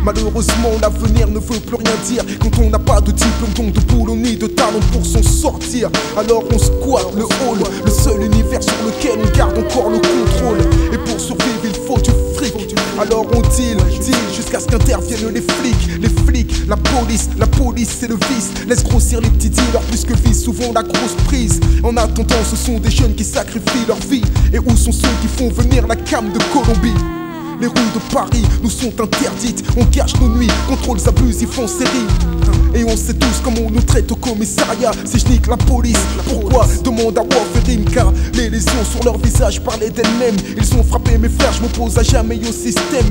Malheureusement, l'avenir ne veut plus rien dire quand on n'a pas de diplôme, donc de boulot ni de talent pour s'en sortir. Alors on squatte le hall, le seul univers sur lequel on garde encore le contrôle. Et pour survivre, il faut du fric. Alors on deal, deal jusqu'à ce qu'interviennent les flics. Les flics, la police, la police c'est le vice. Laisse grossir les petits dealers plus que vise souvent la grosse prise. En attendant, ce sont des jeunes qui sacrifient leur vie. Et où sont ceux qui font venir la cam de Colombie? Les rues de Paris nous sont interdites, on cache nos nuits, contrôles abusifs en série. Et on sait tous comment on nous traite au commissariat. Si je nique la police, pourquoi Demande à Wolverine, car les lésions sur leur visage parlaient d'elles-mêmes. Ils ont frappé mes frères, je m'oppose à jamais au système.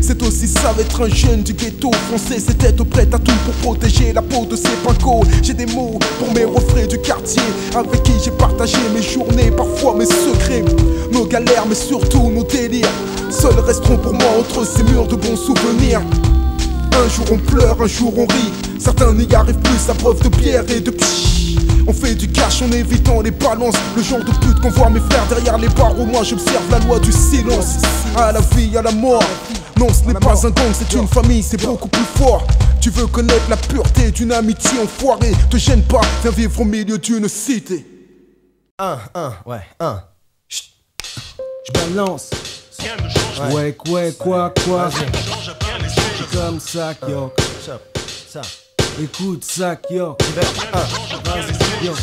C'est aussi ça d'être un jeune du ghetto français. C'est être prêt à tout pour protéger la peau de ses pincos. J'ai des mots pour mes refrains du quartier, avec qui j'ai partagé mes journées, parfois mes secrets, nos galères, mais surtout nos délires. Seuls resteront pour moi entre ces murs de bons souvenirs. Un jour on pleure, un jour on rit. Certains n'y arrivent plus à preuve de pierre et de pchit. On fait du cash en évitant les balances. Le genre de pute qu'on voit mes frères derrière les barreaux. Moi j'observe la loi du silence. À la vie, à la mort. Non, ce n'est pas un gang, c'est une famille, c'est beaucoup plus fort. Tu veux connaître la pureté d'une amitié enfoirée. Te gêne pas, viens vivre au milieu d'une cité. Un, un, ouais, un. Je balance. Ouais, quoi, quoi, quoi. Comme ça, yo. Écoute ça, yo.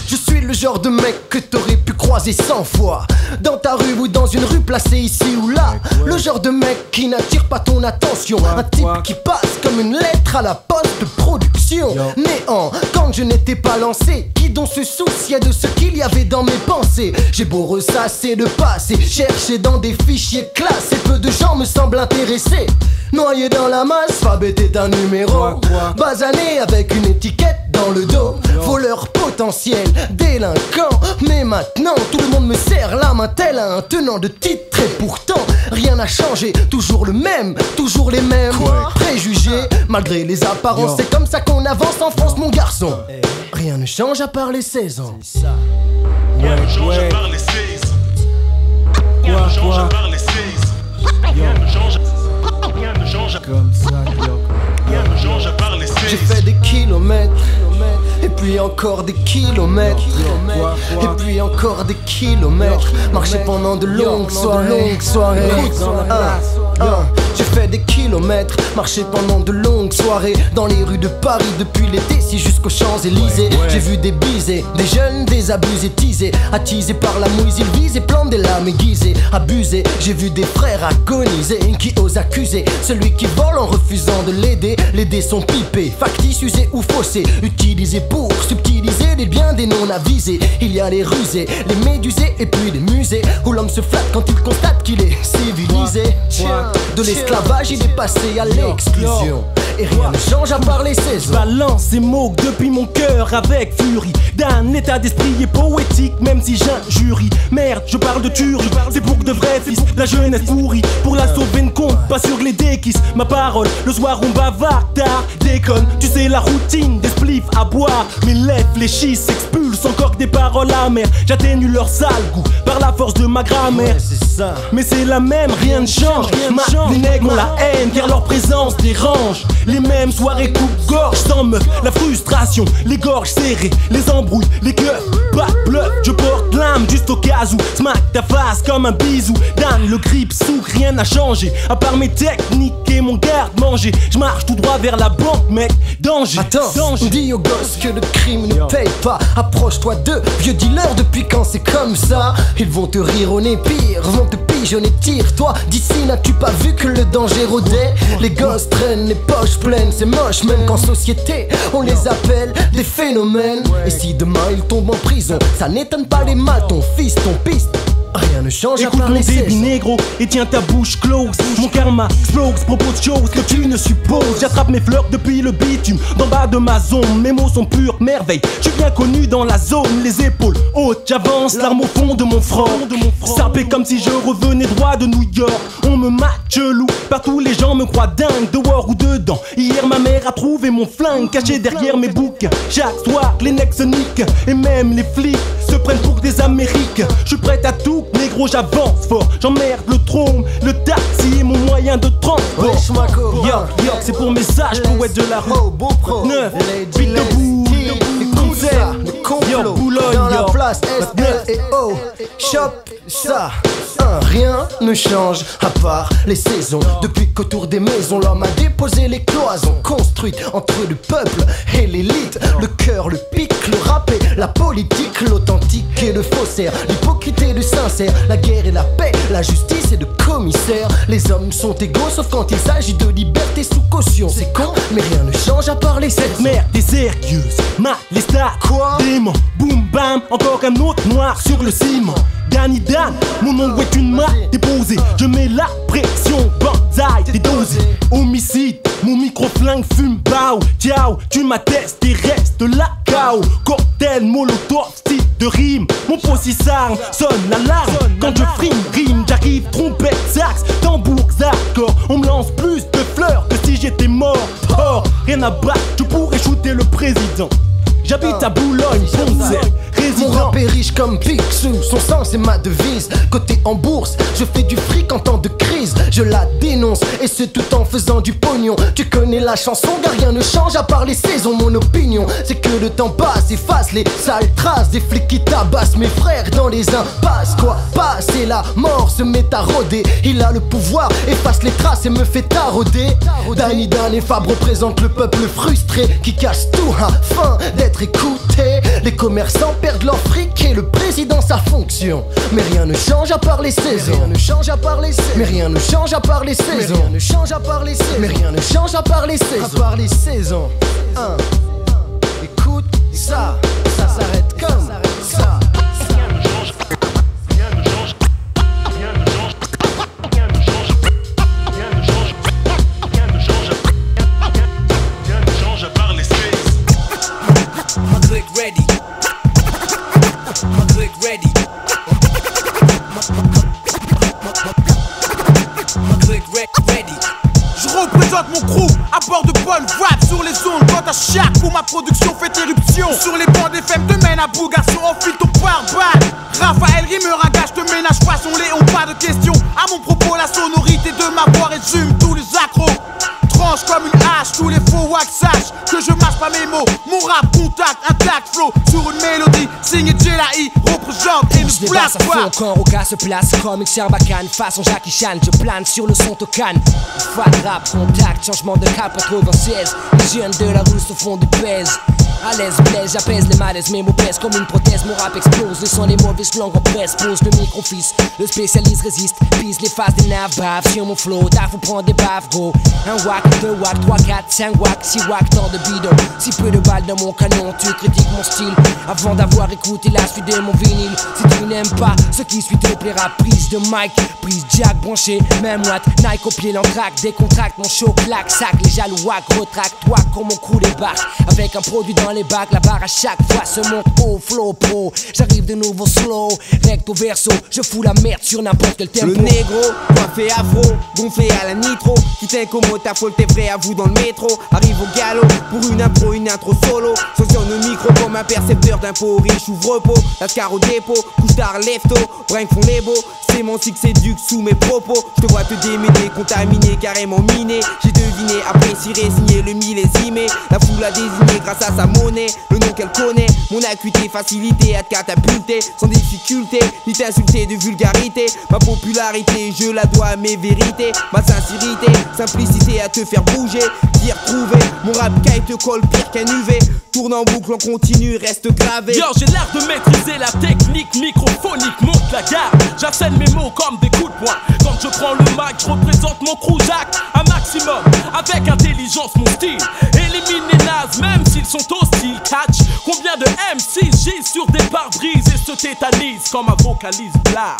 Je suis le genre de mec que t'aurais pu croiser 100 fois. Dans ta rue ou dans une rue placée ici ou là. Le genre de mec qui n'attire pas ton attention. Un type qui passe comme une lettre à la poste de production Néant, quand je n'étais pas lancé Qui donc se souciait de ce qu'il y avait dans mes pensées. J'ai beau ressasser le passé Chercher dans des fichiers classés. Peu de gens me semblent intéressés Noyé dans la masse, Fab était un numéro. Basané avec une étiquette dans le dos. Voleur potentiel, délinquant. Mais maintenant tout le monde me serre la main tel un tenant de titre. Et pourtant rien n'a changé, toujours le même, toujours les mêmes. Préjugés, malgré les apparences. C'est comme ça qu'on avance en France mon garçon. Rien ne change à part les 16 ans Rien ne change à part les 16. Rien ne change à part les 16. Les 16. J'ai fait des kilomètres Et puis puis encore des kilomètres. Et puis encore des kilomètres. Marcher pendant de longues soirées. Longues soirées. J'ai fait des kilomètres, marché pendant de longues soirées dans les rues de Paris depuis l'été si jusqu'aux Champs-Élysées. J'ai vu des bisés, des jeunes désabusés, teasés, attisés par la mouise, ils visent et plantent des lames aiguisées, abusés. J'ai vu des frères agoniser qui osent accuser celui qui vole en refusant de l'aider. Les dés sont pipés, factices, usés ou faussés, utilisés pour subtiliser les biens des non-avisés. Il y a les rusés, les médusés et puis les musées où l'homme se flatte quand il constate qu'il est civilisé. De l'esclavage il est passé à l'exclusion. Et rien ne change à part les saisons. Balance ces mots depuis mon cœur avec furie. D'un état d'esprit et poétique même si j'injurie. Merde je parle de tuerie. C'est pour de vrais fils La jeunesse pourrie. Pour la sauver ne compte pas sur les déquisses Ma parole le soir on bavarde. Tard Déconne. Tu sais la routine des spliffs à boire. Mes lèvres fléchissent expulsent encore des paroles amères. J'atténue leur sale goût par la force de ma grammaire. Mais c'est la même rien ne change. Ma- Les nègres ont la haine car leur présence dérange Les mêmes soirées coupe-gorge sans meuf. La frustration, les gorges serrées Les embrouilles, les cœurs, pas bluff Je porte l'âme juste au cas où. Smack ta face comme un bisou. Dan le grip sous, rien n'a changé. À part mes techniques et mon garde-manger. Je marche tout droit vers la banque mec. Danger, Attends, danger. dis aux gosses que le crime ne paye pas. Approche-toi d'eux, vieux dealer, depuis quand c'est comme ça? Ils vont te rire au nez pire, vont te pigeonner, tire-toi. D'ici, n'as-tu pas vu que le danger rôdait? Les gosses traînent les poches c'est moche, même qu'en société, on les appelle des phénomènes. Et si demain ils tombent en prison, ça n'étonne pas les mal, ton fils, ton piste. Rien ne change à Écoute part mon débit négro et tiens ta bouche close. Mon karma explose, propose choses que tu ne supposes. J'attrape mes fleurs depuis le bitume, d'en bas de ma zone. Mes mots sont pure merveille, je suis bien connu dans la zone. Les épaules hautes, j'avance, l'arme au fond de mon front. Sapé comme si je revenais droit de New York. On me match loup, partout les gens me croient dingue. Dehors ou dedans, hier ma mère a trouvé mon flingue Caché derrière mes boucs, chaque soir les necks se niquent. Et même les flics se prennent pour des Amériques. Je suis prêt à tout, négro j'avance fort. J'emmerde le trône, le taxi est mon moyen de transport. Wesh, Mako. Yo, yo, c'est pour mes sages poètes de la rue. Neuf, vite debout, Écoute ça, le Yo, complot Boulogne, dans la place S, et O. Chope ça. Rien ne change à part les saisons. Depuis qu'autour des maisons, l'homme a déposé les cloisons construites entre le peuple et l'élite. Le cœur, le pic, le rap la politique, l'authentique et le faussaire, l'hypocrite et le sincère, la guerre et la paix, la justice et le commissaire. Les hommes sont égaux sauf quand il s'agit de liberté sous caution. C'est con, mais rien ne change à part les merde est sérieuse, ma les Quoi? Démon, boum bam, encore un autre noir sur le ciment Danny Dan, mon nom est une main déposée. Je mets la pression, banzai, dédosé Homicide, mon micro flingue fume, bao Ciao, tu m'attestes et reste là KO Cocktail, molotov, style de rime. Mon possi s'arme, sonne l'alarme. Quand je frime, rime, j'arrive, trompette, sax. Tambour, hardcore, on me lance plus de fleurs que si j'étais mort. Or, rien à battre, je pourrais shooter le président J'habite à Boulogne, Ponce, Mon résident rap est riche comme Picsou, son sang c'est ma devise. Côté en bourse, je fais du fric en temps de crise. Je la dénonce et c'est tout en faisant du pognon. Tu connais la chanson, car rien ne change à part les saisons. Mon opinion, c'est que le temps passe, efface les sales traces des flics qui tabassent mes frères dans les impasses. Quoi, passer? La mort se met à rôder. Il a le pouvoir, efface les traces et me fait tarauder. Danny Dan et Fab représentent le peuple frustré qui casse tout afin d'être écouté. Les commerçants perdent leur fric et le président sa fonction. Mais rien ne change à part les saisons. Rien ne change à part les saisons. Mais rien ne change à part les saisons. Rien ne change à part les saisons. Mais rien ne change à part les saisons. À part les saisons. Un. Écoute ça, ça s'arrête Je représente mon crew à bord de bonne vibe sur les ondes quand à chaque pour ma production fait éruption. Sur les bancs des femmes te mène à bout garçon enfile ton pare-balles Raphaël Rimeur gars je te ménage pas son Léon. Pas de question À mon propos la sonorité de ma voix résume tous les accros Tranche comme une hache tous les faux wax sachent que je mâche pas mes mots Mon rap contact intact flow sur une mélodie. Signé Jelaï, représente et nous place pas. quand Roca se place comme Bacane façon Jackie Chan, je plane sur le son tocan. Fois de rap, contact, changement de cap 96. Les jeunes de la rue se font du pèse. À l'aise, blaise, j'apaise les malaises, mes mots pèsent comme une prothèse, mon rap explose, les sons des mauvaises langues en presse, pose le micro fils, le spécialiste résiste, pise les faces des naves, sur mon flow, taf ou prend des baves, go. Un wack, deux wack, trois, quatre, cinq wack, six wack, tant de bidon, si peu de balles dans mon canon, tu critiques mon style, avant d'avoir écouté la suite de mon vinyle, si tu n'aimes pas ce qui suit te plaira, prise de mic, prise jack branché, même watt, Nike au pied l'entraque, décontracte mon show, claque, sac, les jaloux wack, retraque, toi comme mon crew débarque, avec un produit dans les bacs, la barre à chaque fois se monte. Au flow pro, j'arrive de nouveau slow, recto verso, je fous la merde sur n'importe quel tempo. Le négro, coiffé afro, gonflé à la nitro. Qui t'incommode, ta folle, t'es vrai à vous dans le métro. Arrive au galop, pour une impro, une intro solo. Sauce le micro comme un percepteur d'impôt Riche ouvre pot, lascar au dépôt Couche tard, lefto, brinque font les beaux C'est mon succès sous mes propos. Je te vois te démêler, contaminé, carrément miné J'ai deviné, apprécié, signé le millésimé. La foule a désigné grâce à sa monnaie. Le nom qu'elle connaît, mon acuité, facilité à te catapulter. Sans difficulté, ni t'insulter de vulgarité. Ma popularité, je la dois à mes vérités. Ma sincérité, simplicité à te faire bouger. D'y retrouver, mon rap caille te colle pire qu'un UV Tourne en boucle, on continue, reste gravé. Yo, j'ai l'air de maîtriser la technique microphonique, monte la garde. J'assène mes mots comme des coups de poing. Quand je prends le mic, je représente mon crew un maximum. Avec intelligence, mon style. Élimine les nazes, même s'ils sont hostiles. Catch combien de M6 gisent sur des pare-brises et se tétanisent comme un vocalise bla.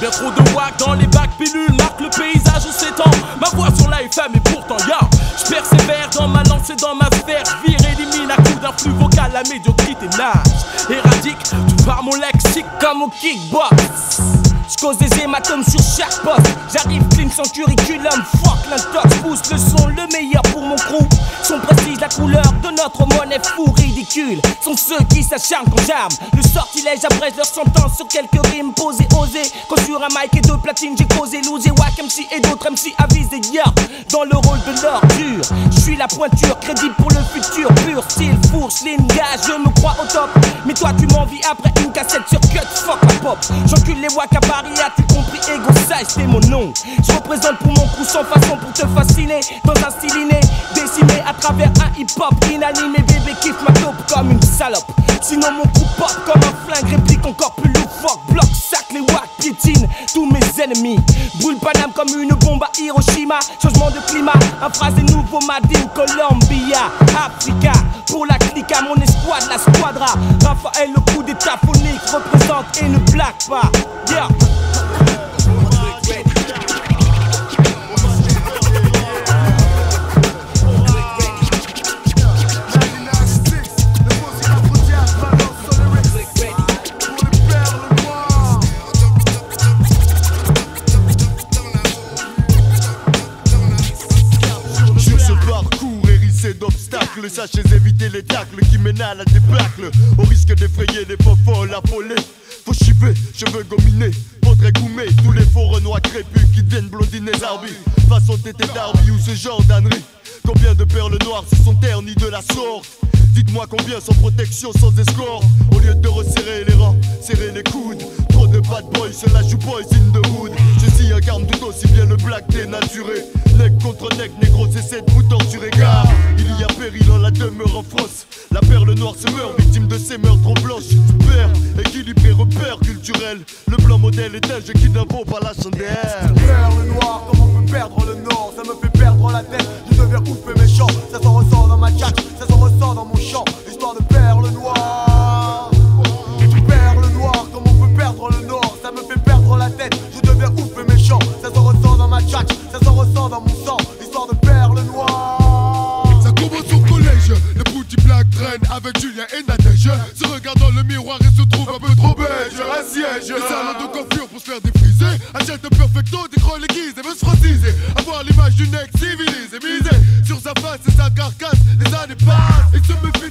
Bien trop de wack dans les bacs pilules marque le paysage où s'étend. Ma voix sur la FM et pourtant, yo, je persévère dans ma lancée, dans ma sphère. Vire, élimine à coup d'influx vocal la médiocrité nage. Éradique tout par mon lexique comme au kickbox. J'cause des hématomes sur chaque poste. J'arrive clean sans curriculum. Fuck l'intox, pousse le son, le meilleur pour mon crew. Son précise la couleur de notre monnaie fou ridicule. Sont ceux qui s'acharnent quand j'arme. Le sortilège abrège leur sentence sur quelques rimes posées, osées. Quand sur un mic et deux platines, j'ai causé loser Wack MC et d'autres MC avisés. Yeah, dans le rôle de l'ordure. Je suis la pointure, crédible pour le futur. Pur style, four, slim, gage, je me crois au top. Mais toi, tu m'envies après une cassette sur cut. Fuck pop. J'encule les Wack à Paris, as-tu compris? Ego size, c'est mon nom. Je représente pour mon crew sans façon pour te fasciner. Dans un style inné, décimé à travers un hip-hop inanimé. Bébé kiffe ma taupe comme une salope. Sinon, mon coup pop comme un flingue, réplique encore plus loufoque. Bloc, sac, les Wack piétinent tous mes ennemis. Brûle Paname comme une bombe à Hiroshima. Changement de climat, un phrase des nouveaux Madine, Colombia, Africa. Pour la clique à mon escouade, la squadra. Raphaël, le coup d'état phonique, représente et ne plaque pas. Yeah. Sachez éviter les tacles qui mènent à la débâcle. Au risque d'effrayer les faux folles affolés. Faut chiver, cheveux gominés, faudrait goumer tous les faux renois crépus qui deviennent blondinés arbis. Façon tété d'Arby ou ce genre d'ânerie. Combien de perles noires se sont ternies de la sorte? Dites-moi combien sans protection, sans escorte Au lieu de resserrer les rangs, serrer les coudes Trop de bad boys, cela joue boys in the hood Ceci incarne tout aussi bien le black dénaturé Nec contre nec, négro c'est cette vous torturer Car il y a péril en la demeure en France La perle noire se meurt, victime de ces meurtres en blanche Père, équilibré, repère culturel. Le blanc modèle est un jeu qui vaut pas la chandelle. Perle noire, comment on peut perdre le nord? Ça me fait perdre la tête, je deviens et méchant. Ça s'en ressort dans ma jack, ça s'en ressort dans mon chant. Histoire de perle noire tête, je deviens ouf et méchant. Ça s'en ressort dans ma jack, ça s'en ressort dans mon sang. Histoire de perle noire Ça commence au collège, le petit black traîne avec Julien et Nadège. Se regarde dans le miroir et se trouve un peu trop beige. Un siège, les salons de coiffure pour se faire défriser. Achète un perfecto, décroche l'aiguise et veut se franciser Avoir l'image du nec civilisé, misé Sur sa face et sa carcasse, les années passent. Il se méfie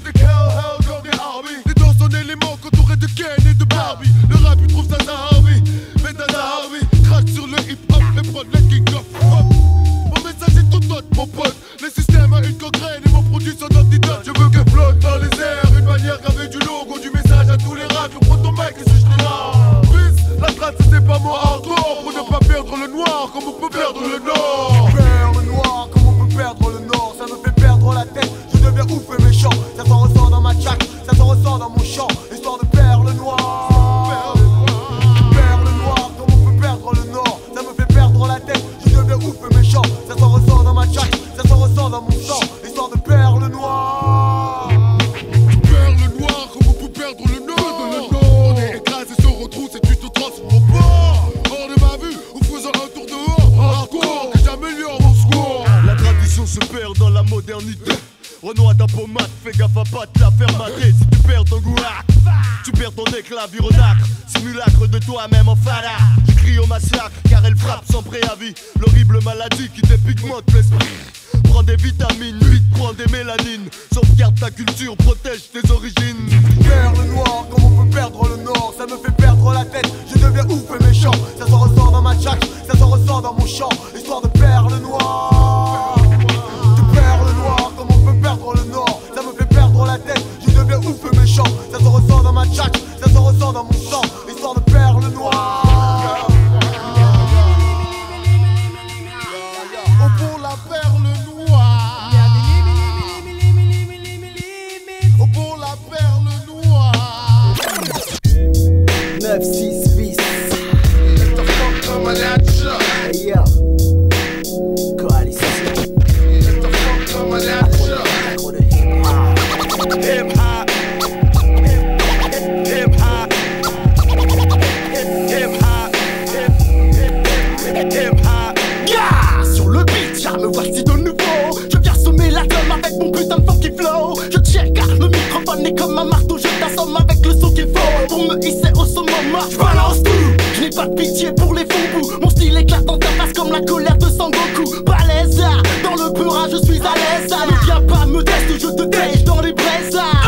balance tout. Je n'ai pas de pitié pour les faux bouts Mon style éclate dans ta face comme la colère de Sangoku Balèze, dans le beurre je suis à l'aise. Ne viens pas me tester, je te tèche dans les braises. Ah.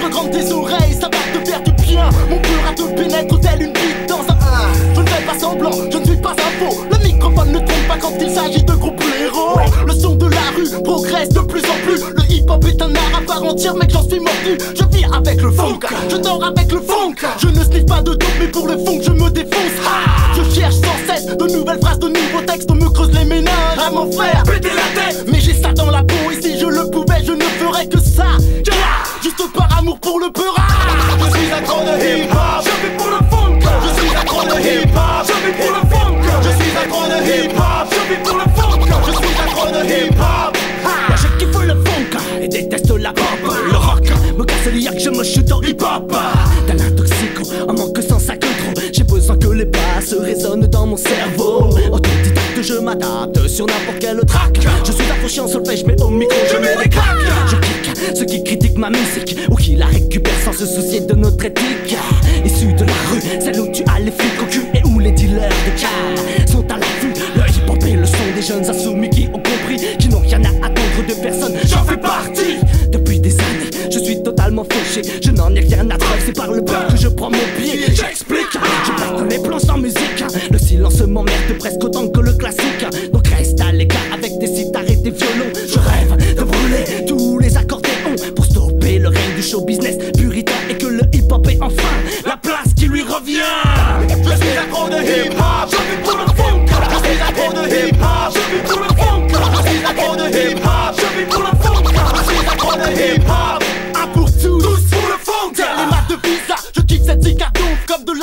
Ouvre grande tes oreilles, ça va te faire du bien. Mon beurre te pénètre tel une bite dans un Je ne fais pas semblant, je ne suis pas un faux. Le microphone ne trompe pas quand il s'agit de groupes héros. Le son de la rue progresse de plus en plus hip-hop est un art à part entière mec j'en suis mordu. Je vis avec le funk, je dors avec le funk. Je ne sniffe pas de dope mais pour le funk je me défonce. Je cherche sans cesse de nouvelles phrases, de nouveaux textes On me creuse les ménages à mon frère. Péter la tête. Mais j'ai ça dans la peau et si je le pouvais je ne ferais que ça. Juste par amour pour le peura Je suis de hip-hop. Je vis pour le funk dans mon cerveau. Autodidacte je m'adapte sur n'importe quel track. Je suis accroché en solfège mais au micro je mets des claques. Je kick ceux qui critiquent ma musique Ou qui la récupèrent sans se soucier de notre éthique. Issu de la rue, celle où tu as les flics au cul Et où les dealers de calme sont à l'affût. Le hip-hop est le son des jeunes insoumis qui ont compris Qui n'ont rien à attendre de personne, j'en fais partie. Depuis des années, je suis totalement fauché. Je n'en ai rien à faire, c'est par le peur les plans sans musique Le silence m'emmerde presque autant que le classique Donc reste à l'écart avec des sitares et des violons. Je rêve de brûler tous les accordéons Pour stopper le règne du show business puritain Et que le hip-hop ait enfin la place qui lui revient. Je suis de pour le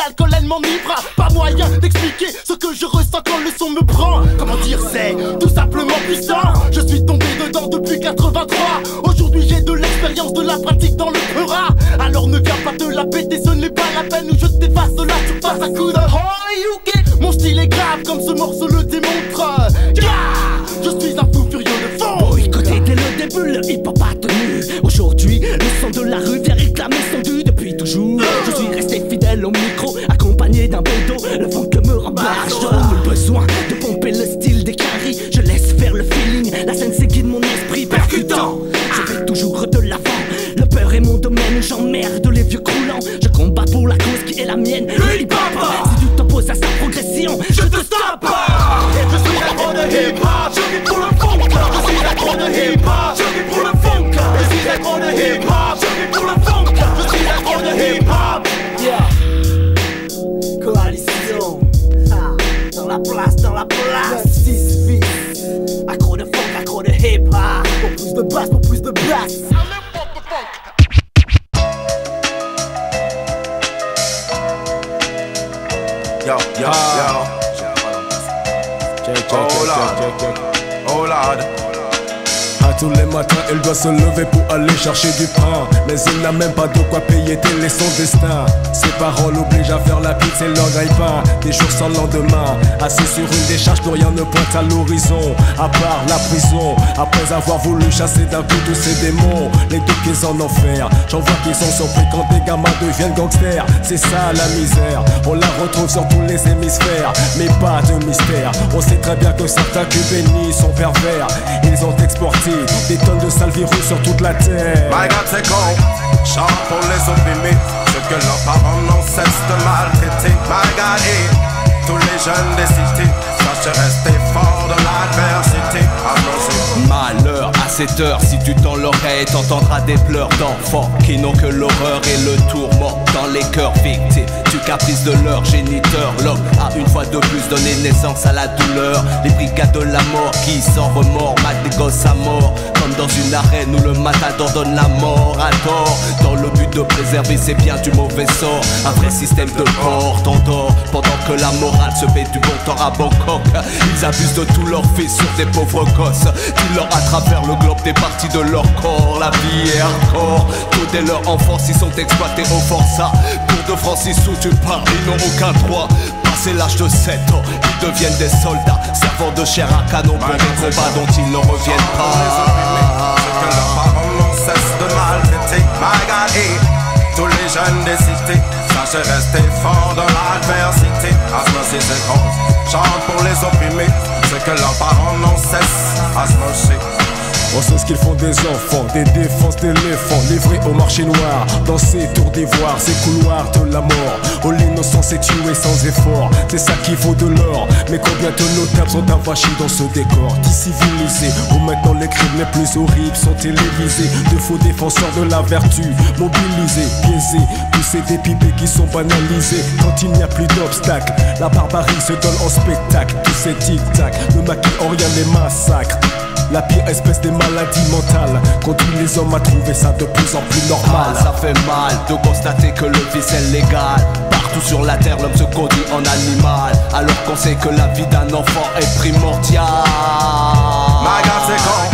l'alcool elle m'enivre. Pas moyen d'expliquer ce que je ressens quand le son me prend. Comment dire c'est tout simplement puissant Je suis tombé dedans depuis 83 Aujourd'hui j'ai de l'expérience, de la pratique dans le peura Alors ne viens pas te la péter, ce n'est pas la peine. Où je t'efface la surface à coup de get Mon style est grave comme ce morceau le démontre. Je suis un fou furieux de fond. Boycotté dès le début, le hip-hop a tenu. Aujourd'hui, le son de la rue vient réclamer son dû depuis toujours. Je suis resté fidèle au micro, Le funk me rembarche, j'aurais le besoin de pomper le style des caries Je laisse faire le feeling, la scène guide mon esprit percutant. Je vais toujours de l'avant, le peur est mon domaine J'emmerde les vieux croulants, je combats pour la cause qui est la mienne. Le hip-hop, si tu t'opposes à sa progression, je te stoppe. Place basse, pour plus de basse Yo, yo, yo. Oh Lord. Oh Lord. À tous les matins, elle doit se lever pour aller chercher du pain. Mais il n'a même pas de quoi payer est son destin. Ses parents l'obligent à faire la pute, c'est leur gagne-pain. Des jours sans lendemain, assis sur une décharge, plus rien ne pointe à l'horizon. À part la prison, après avoir voulu chasser d'un coup tous ces démons. Les deux pieds en enfer, j'en vois qui sont surpris quand des gamins deviennent gangsters. C'est ça la misère, on la retrouve sur tous les hémisphères. Mais pas de mystère, on sait très bien que certains cubénis sont pervers. Ils ont exporté des tonnes de sales virus sur toute la terre. My God, c'est con. Chant pour les opprimés, ceux que leurs parents n'ont cesse de maltraiter. My God, et tous les jeunes des cités, sachez rester forts dans l'adversité. Malheur à cette heure, si tu tends l'oreille, t'entendras des pleurs d'enfants qui n'ont que l'horreur et le tourment dans les cœurs victimes du caprice de leur géniteur. L'homme a une fois de plus donné naissance à la douleur. Les brigades de la mort qui sans remords matent des gosses à mort, comme dans une arène où le matador donne la mort à tort. Dans le but de préserver ses biens du mauvais sort, un vrai système de porte endort pendant que la morale se fait du bon temps à Bangkok. Ils abusent de tout leur fait sur des pauvres gosses. Ils leur à travers le globe des parties de leur corps. La vie est hardcore. Tout dès leur enfance, ils sont exploités au forçat. Pour de Francis où tu parles, ils n'ont aucun droit. Passé l'âge de 7 ans, ils deviennent des soldats, servant de chair à canon pour des combats dont ils ne reviennent pas. que leurs parents n'ont cesse de maltraiter. Et tous les jeunes des cités, sachez rester forts dans l'adversité. Asmercy, c'est con. Chante pour les opprimés, c'est que leurs parents n'ont cesse. Asmercy. On sait ce qu'ils font des enfants, des défenses d'éléphants livrés au marché noir. Dans ces tours d'ivoire, ces couloirs de la mort, où l'innocence est tuée sans effort. C'est ça qui vaut de l'or. Mais combien de notables sont avachis dans ce décor? Civilisé, où maintenant les crimes les plus horribles sont télévisés. De faux défenseurs de la vertu, mobilisés, biaisés, poussés des pipés qui sont banalisés. Quand il n'y a plus d'obstacles, la barbarie se donne en spectacle. Tous ces tic-tac ne maquillent en les massacres. La pire espèce des maladies mentales conduit les hommes à trouver ça de plus en plus normal. Ah, ça fait mal de constater que le vice est légal. Partout sur la terre, l'homme se conduit en animal. Alors qu'on sait que la vie d'un enfant est primordiale. My God, c'est con.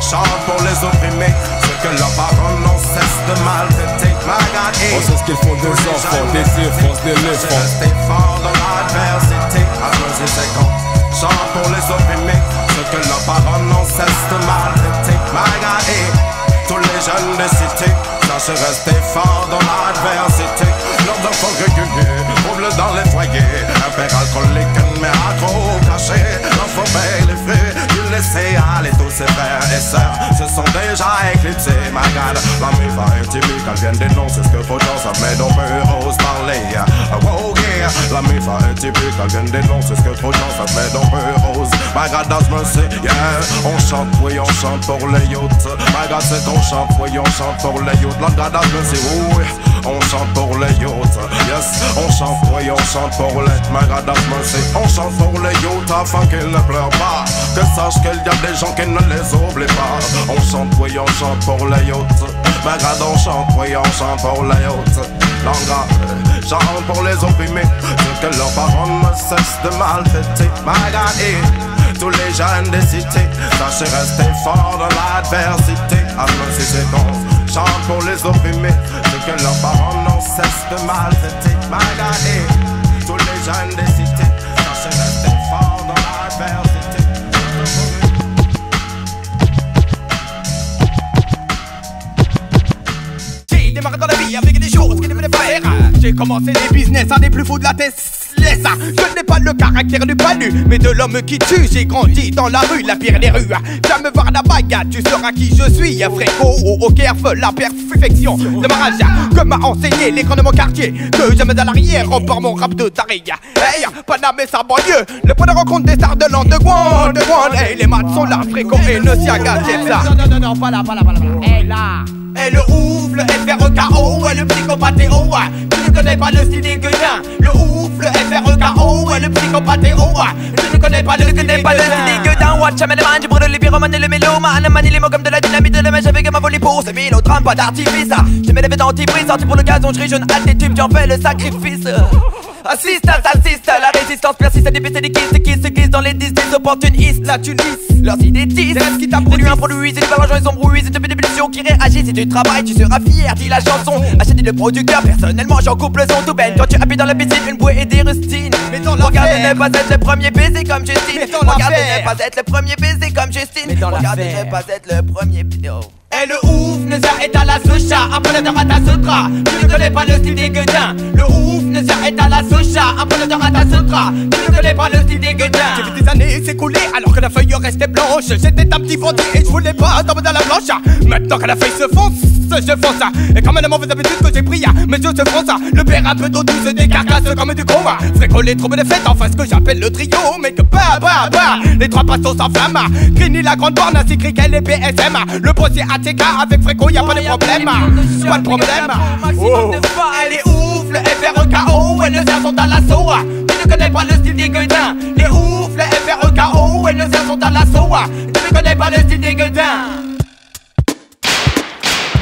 Chante pour les opprimés, ceux que leurs parents n'ont cesse de maltraiter. My God, et On sait ce qu'ils font des enfants, des défenses d'éléphants. Rester fort dans l'adversité. Asmercy, c'est con. Chante pour les opprimés, que leurs parents n'ont cesse de maltraiter. Tous les jeunes des cités, sachez rester fort dans l'adversité. Leurs enfants réguliers, troubles dans les foyers, un père alcoolique, mais accro caché. L'enfant paye les frais, il laissait aller tous ses frères sœurs se sont déjà éclipsés. My God, la méfa est typique, elle vient dénoncer ce que ça mais on peut ose parler. Oh yeah, la méfa est typique, elle vient dénoncer ce que ça mais on peut ose. My God, that's mercy, yeah. On chante, oui, on chante pour les youths. My God, c'est qu'on chante, oui, on chante pour les youths. Lord God, that's oui. On chante pour les youths, yes. On chante, oui, on chante pour les. Mercy. On chante pour les youths afin qu'ils ne pleurent pas. Que sache qu'il y a des gens qui ne les oublient pas. On chante, oui, on chante pour les. My God, on chante, oui, on chante pour les youths. Langa, chante pour les opprimés. Que leurs parents ne cessent de maltraiter. Et tous les jeunes des cités. Sachez rester fort dans l'adversité. Alors si c'est con, chante pour les opprimés. Que leurs parents n'ont cesse de maltraiter. My God, et tous les jeunes des cités. Sachez rester fort dans l'adversité. J'ai démarré dans la vie avec des choses qui ne venaient pas faire. J'ai commencé des business, un des plus fous de la Je n'ai pas le caractère du palu, mais de l'homme qui tue. J'ai grandi dans la rue, la pire des rues. Viens me voir la bagarre, tu sauras qui je suis. Fréco au kerf, la perfection de ma rage. Que m'a enseigné l'écran de mon quartier. Que j'aime à l'arrière, repart mon rap de taré. Hey, Paname et sa banlieue. Le point de rencontre des stars de l'underground. De Hey, les maths sont là, Fréco et Nociaga, c'est ça. Non, non, non, non, pas là, pas là, pas là. là, Et le ouf, le FREKO, et le psychopathéo Tu ne connais pas le style gueudins. Le ouf, le FREKO, et le psychopathéo Tu ne connais pas le style gueudins. Watch, jamais les mains, je brûle les pyromanes et le mélomane Manie les mots comme de la dynamite, de la mèche avec ma volée pour ce mélodrame, pas d'artifice. Je mets les vêtements anti-brise, sorti pour le gazon, je jeune altitude, j'en fais le sacrifice Assiste, assiste, la résistance persiste à dépêcher des kisses qui se glissent dans les disques des opportunistes. Là tu lisses leurs idées disent ce qui produit, c'est des gens ils s'embrouillent, c'est des pulsions qui réagissent. Si tu travailles, tu seras fier, dit la chanson. Achète le producteur, personnellement j'en coupe le son tout bête. Quand tu appuies dans la piscine, une bouée et des rustines. Regardez ne pas être le premier baiser comme Justine. Regardez ne pas être le premier baiser comme Justine. Regardez ne pas être le premier. Oh. Et le ouf ne s'arrête à la socha, après le à sutra. Tu ne connais pas le style des gueudins. Le ouf ne s'arrête à la socha, après le à sutra. Tu ne connais pas le style des gueudins. J'ai vu des années s'écouler alors que la feuille restait blanche. J'étais un petit vendu et je voulais pas tomber dans la blanche. Maintenant que la feuille se fonce, je fonce. Et comme une mauvaise habitude que j'ai pris, mes yeux se froncent. Le père un peu d'eau douce, des carcasses comme du con. Fréco les troubles de fête, enfin ce que j'appelle le trio. Mais que bah bah bah, les trois pastos s'enflamment. Grini la grande borne ainsi que les PSM. Le postier à avec Fréco, y'a pas de problème. Pas de problème. Oh. Elle est ouf, le FREKO, et le sont dans l'assaut. Tu ne connais pas le style des gueudins. Les ouf, le FREKO, et le sont dans l'assaut. Tu ne connais pas le style des gueudins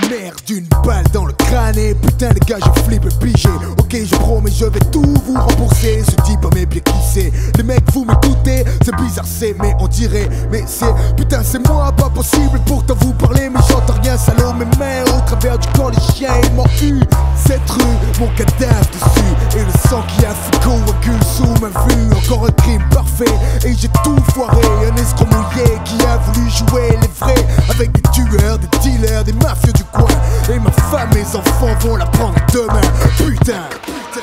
merde d'une balle dans le crâne. Et putain les gars je flippe pigé. Ok je promets je vais tout vous rembourser. Ce type à mes pieds qui c'est Les mecs vous m'écoutez c'est bizarre c'est mais on dirait Mais c'est putain c'est moi pas possible. Pourtant vous parlez mais j'entends rien salaud. Mes mains au travers du corps les chiens ils m'ont eu. Cette rue mon cadavre dessus. Et le sang qui a fait coagule sous ma vue. Encore un crime parfait. Et j'ai tout foiré. Un escroc mouillé qui a voulu jouer les vrais. Avec des tueurs, des dealers, des mafieux du et ma femme, mes enfants vont la prendre demain. Putain, putain.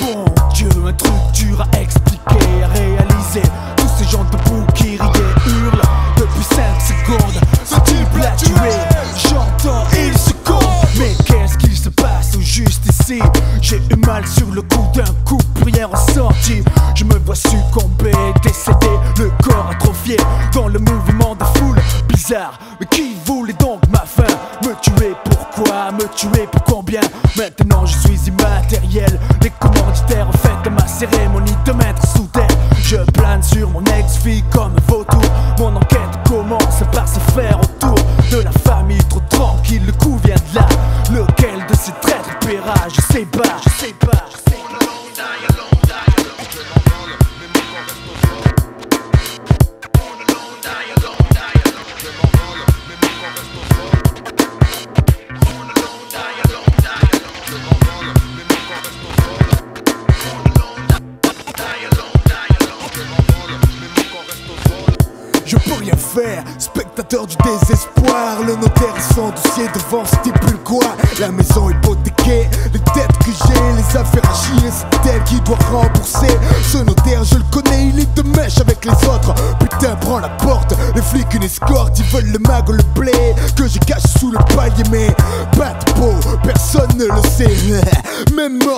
Bon Dieu, un truc dur à expliquer,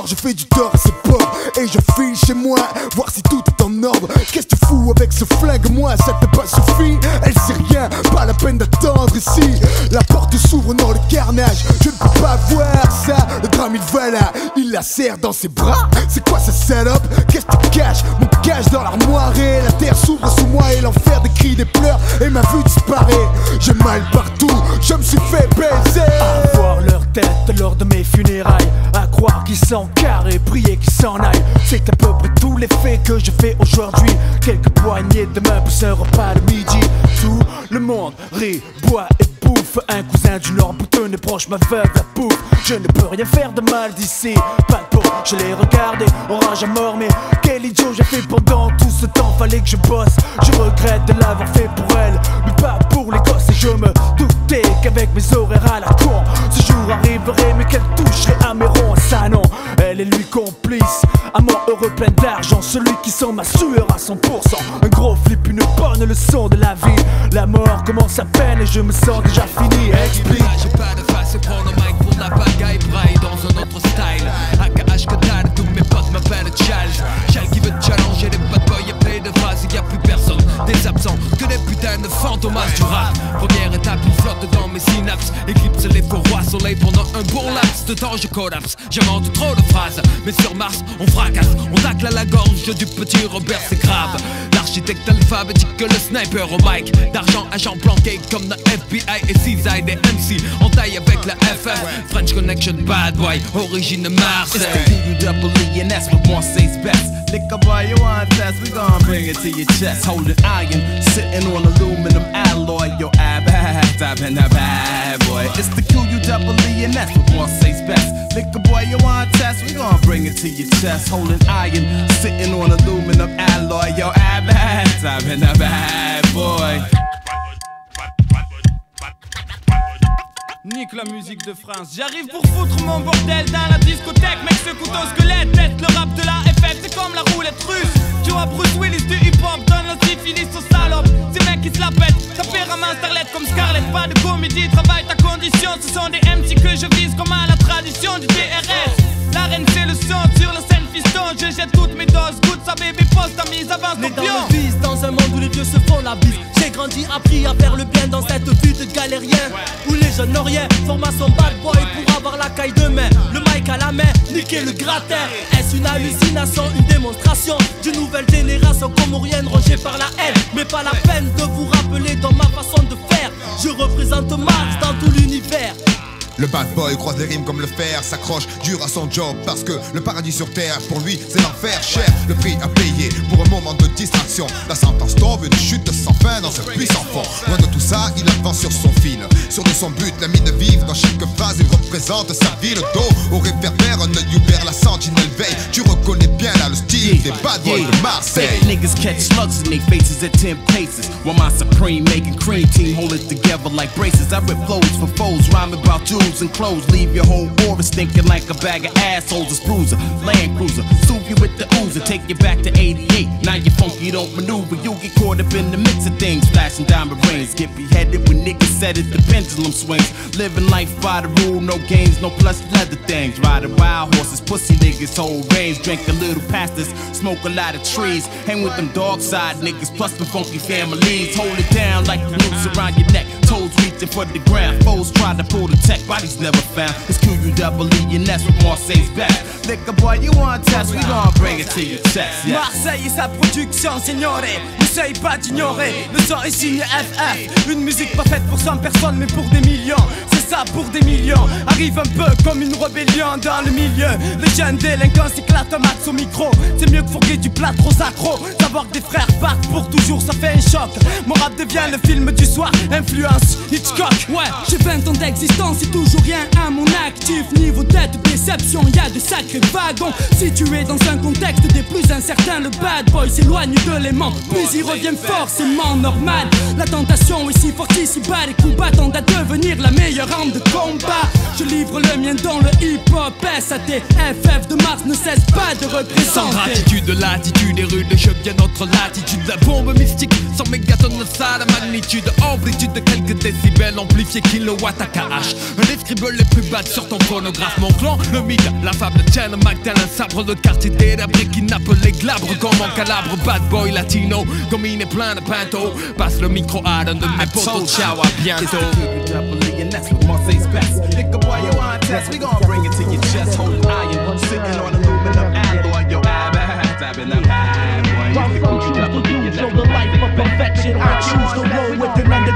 je fais du tort à ces pauvres Et je file chez moi, voir si tout est en ordre. Qu'est-ce que tu fous avec ce flingue moi? Ça t'a pas suffi Elle sait rien, pas la peine d'attendre ici. La porte s'ouvre dans le carnage. Je ne peux pas voir ça. Le drame il va là, il la serre dans ses bras. C'est quoi cette salope? Qu'est-ce que tu caches? Mon cache dans l'armoire et la terre s'ouvre sous moi Et l'enfer des cris, des pleurs et ma vue disparaît. J'ai mal partout, je me suis fait baiser. À voir leur tête lors de mes funérailles croire qu'ils s'encarrent et prier qu'ils s'en aillent. C'est à peu près tous les faits que je fais aujourd'hui. Quelques poignées de main pour ce repas de midi. Tout le monde rit, boit et bouffe. Un cousin du Nord bouteux et proche ma veuve la pouffe Je ne peux rien faire de mal d'ici je l'ai regardé, orage à mort Mais quel idiot j'ai fait pendant tout ce temps. Fallait que je bosse, je regrette de l'avoir fait pour elle Mais pas pour les gosses. Et je me doutais qu'avec mes horaires à la con Ce jour arriverait mais qu'elle toucherait à mes ronds. Ça non, elle est lui complice Amant heureux plein d'argent, celui qui sent ma sueur à 100% Un gros flip, une bonne leçon de la vie. La mort commence à peine et je me sens déjà fini. Explique. J'ai pas de face pour la sang de du rap. Première étape, il flotte dans mes synapses. Éclipse les faux rois, soleil pendant un bon laps De temps je collapse, j'invente trop de phrases Mais sur Mars, on fracasse, on tacle à la gorge du petit Robert, c'est grave. L'architecte alphabétique que le sniper au mic. D'argent agent planqué comme dans FBI et CSI Des MC en taille avec la FF French Connection, bad boy, origine de Marseille It's the says best. Lick up your wine tests, we gon' bring it to your chest. Holding iron, sitting on a aluminum alloy. Yo, I've been a bad boy. It's the QU double E and that's what Marseille's best. Lick a boy, you want test, we gon' bring it to your chest. Holding iron, sitting on aluminum alloy. Yo, I've been a bad boy. Nique la musique de France. J'arrive pour foutre mon bordel dans la discothèque. Mec, ce couteau squelette teste le rap de la C'est comme la roulette russe. Tu vois Bruce Willis du hip hop. Donne le syphilis aux salopes. Ces mecs qui se la pètent. Ça fait ramasse starlet comme Scarlett. Pas de comédie, travaille ta condition. Ce sont des MC que je vise comme à la tradition du DRS. L'arène, c'est le son sur la scène fiston. Je jette toutes mes doses. Goûte sa baby post, ta mise avance ton dans le vice, dans un monde où les vieux se font la bise. J'ai grandi, appris à faire le bien dans cette vie de galérien. Où les jeunes n'ont rien, formation bad boy pour avoir la caille de main. Le à la main, niquer le gratin. Est-ce une hallucination, une démonstration d'une nouvelle génération comorienne rongée par la haine? Mais pas la peine de vous rappeler dans ma façon de faire. Je représente Mars dans tout l'univers. Le bad boy croise les rimes comme le fer, s'accroche dur à son job parce que le paradis sur terre pour lui c'est l'enfer cher. Le prix à payer pour un moment de distraction. La sentence tombe, une chute sans fin dans ce puissant fond. Loin de tout ça, il avance sur son fil, sur de son but, la mine vive dans chaque phase. Il représente sa vie, le dos au réverbère, un œil ouvert, la sentinelle veille. Tu reconnais bien là le style des bad boys de Marseille. Niggas catch slugs in their faces at 10 paces. While my supreme making cream team hold it together like braces. I rip flows for foes, rhyming about jewels and clothes. Leave your whole aura stinking like a bag of assholes. It's bruiser, Land Cruiser. Soup you with the oozer, take you back to 88. Now you funky, don't maneuver. You get caught up in the mix of things. Flashing diamond rings. Get beheaded when niggas said it, the pendulum swings. Living life by the rule, no games, no plush leather things. Riding wild horses, pussy niggas hold range. Drink a little past this, smoke a lot of trees. Hang with them dark side niggas, plus the funky families. Hold it down like the noose around your neck. Toes Marseille et sa production, signoré N'essaye pas d'ignorer, le son est FF Une musique pas faite pour 100 personnes mais pour des millions. C'est ça pour des millions. Arrive un peu comme une rébellion dans le milieu. Les jeunes délinquants s'éclatent un max au micro. C'est mieux que fourguer du plat trop accro Savoir que des frères partent pour toujours ça fait un choc. Mon rap devient le film du soir. Influence Ouais, j'ai 20 ans d'existence et toujours rien à mon actif. Niveau tête, déception, y a de sacrés wagons. Situé dans un contexte des plus incertains, le bad boy s'éloigne de l'aimant, puis il revient forcément normal. La tentation est si forte ici bas, les combats tendent à devenir la meilleure arme de combat. Je livre le mien dans le hip-hop, SAT, FF de Mars ne cesse pas de Sans représenter. gratitude, latitude et rude, je viens notre latitude. La bombe mystique, sans mégatonnes, ça la magnitude. Amplitude de quelques décibels, amplifié kilowatt à KH. Les scribbles les plus bad sur ton phonographe. Mon clan, le mythe, la fable de Chen, Magdalene, sabre de quartier délabré qui nappe les glabres comme en calabre. Bad boy latino, et plein de pinto. Passe le micro à l'un de mes potos, ciao, à bientôt. We gon' bring it to your chest. Iron, sitting on aluminum alloy. Yo, boy. Some to the life of perfection, I choose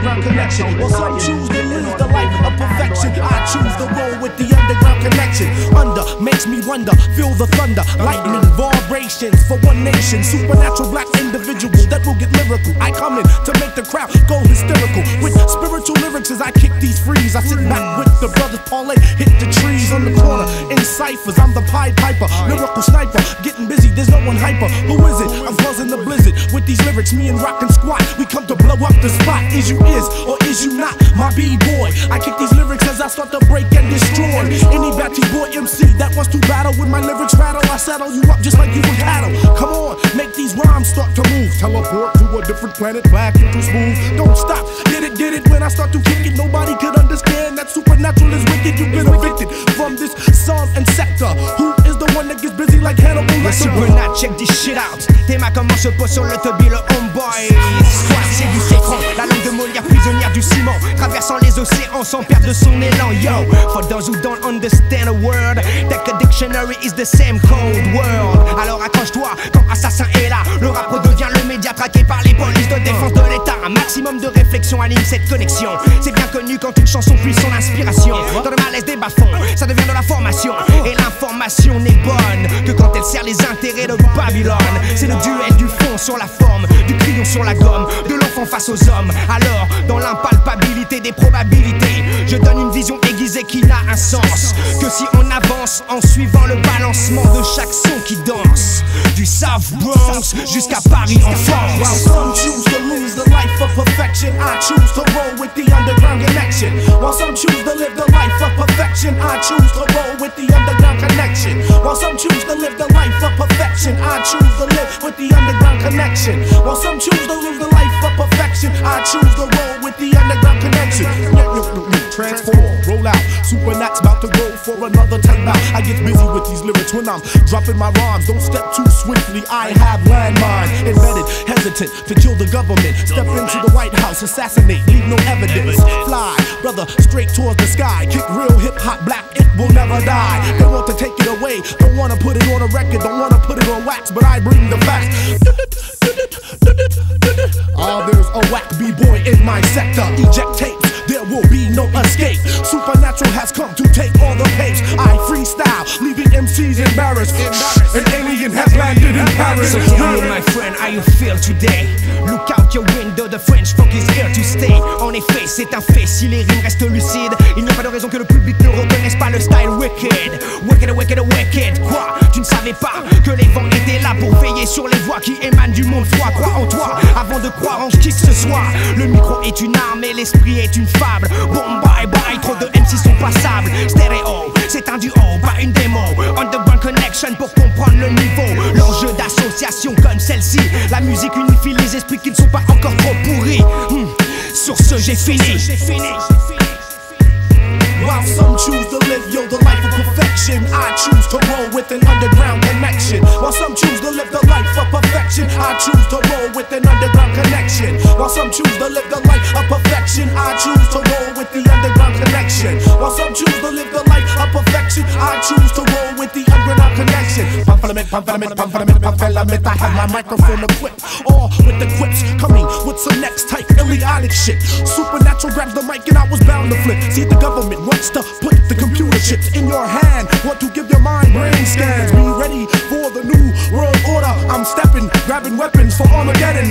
underground connection. While some choose to live the life of perfection, I choose to roll with the underground connection. Under makes me wonder, feel the thunder, lightning, vibrations for one nation. Supernatural black individual that will get lyrical. I come in to make the crowd go hysterical with spiritual lyrics as I kick these frees. I sit back with the brothers parlay, hit the trees on the corner in ciphers. I'm the Pied Piper, lyrical sniper, getting busy. There's no one hyper. Who is it? I'm buzzing the blizzard with these lyrics. Me and Rock and Squat, we come to blow up the spot. Is you is or is you not my b-boy? I kick these lyrics as I start to break and destroy any batty boy MC that wants to battle with my lyrics rattle. I settle you up just like you were cattle. Come on, make these rhymes start to move. Teleport to a different planet, black and into smooth. Don't stop, get it, get it. When I start to kick it, nobody could understand that supernatural is wicked. You've been evicted from this song and sector. Who the one that gets busy like Hannibal a super nat, check this shit out. Théma comment se pose sur l'autobus, le homeboy. Soit c'est du sécron, la langue de Molière prisonnière du ciment. Traversant les océans sans perdre son élan, yo. For those who don't understand a word, take a dictionary is the same code word. Alors accroche-toi quand Assassin est là. Le rap redevient le média traqué par les polices de défense de l'État. Un maximum de réflexion anime cette connexion. C'est bien connu quand une chanson puise son inspiration. Dans le malaise des bas-fonds, ça devient de la formation. Et l'information n'est bonne que quand elle sert les intérêts de Babylone. C'est le duel du fond sur la forme, du crayon sur la gomme, de l'enfant face aux hommes. Alors, dans l'impalpabilité des probabilités, je donne une vision aiguisée qui n'a un sens que si on avance en suivant le balancement de chaque son qui danse. Du South Bronx jusqu'à Paris en While some choose to lose the life of perfection, I choose to roll with the underground connection. While some choose to live the life of perfection, I choose to roll with the underground connection. While some choose to live the life of perfection, I choose to live with the underground connection. While some choose to live the life of perfection, I choose to roll with the underground connection. Transform, roll out. Super Nat's about to go for another time out. When I'm dropping my rhymes. Don't step too swiftly, I have landmines embedded, hesitant to kill the government. Step into the White House, assassinate, leave no evidence. Fly, brother, straight towards the sky. Kick real hip hop black, it will never die. They want to take it away, don't wanna put it on a record, don't wanna put it on wax, but I bring the facts. Ah, there's a whack b-boy in my sector. Eject tapes, there will be no escape. Supernatural has come to take all the pace. I freestyle, leaving MCs embarrassed. An alien has landed in Paris. So tell me, my friend, how you feel today? Look out your window, the French funk is here to stay. En effet, c'est un fait, si les rimes restent lucides, il n'y a pas de raison que le public ne reconnaisse pas le style wicked. Wicked, wicked, wicked. Quoi? Tu ne savais pas que les vents étaient là pour veiller sur les voix qui émanent du monde froid. Crois en toi avant de croire en qui que ce soit. Le micro est une arme et l'esprit est une Bon, bye bye, trop de MC sont passables. Stéréo, c'est un duo, pas une démo. Underground connection pour comprendre le niveau. L'enjeu d'association comme celle-ci. La musique unifie les esprits qui ne sont pas encore trop pourris. Hmm. Sur ce, j'ai fini. While some choose to live, yo, the life of perfection, I choose to roll with an underground connection. While some choose to live the life of perfection, I choose to roll with an underground connection. While some choose to live the life of perfection, I choose to roll with the underground connection. While some choose to live the life of perfection, I choose to roll with the underground connection. Pamphlet, pamphlet, pamphlet, pamphlet, I have my microphone equipped, all with the quips coming with some next type idiotic shit. Supernatural grabs the mic and I was bound to flip. See the government wants to put the computer chips in your hand, want to give your mind brain scans. Be ready for the new world order. I'm stepping, grabbing weapons for Armageddon.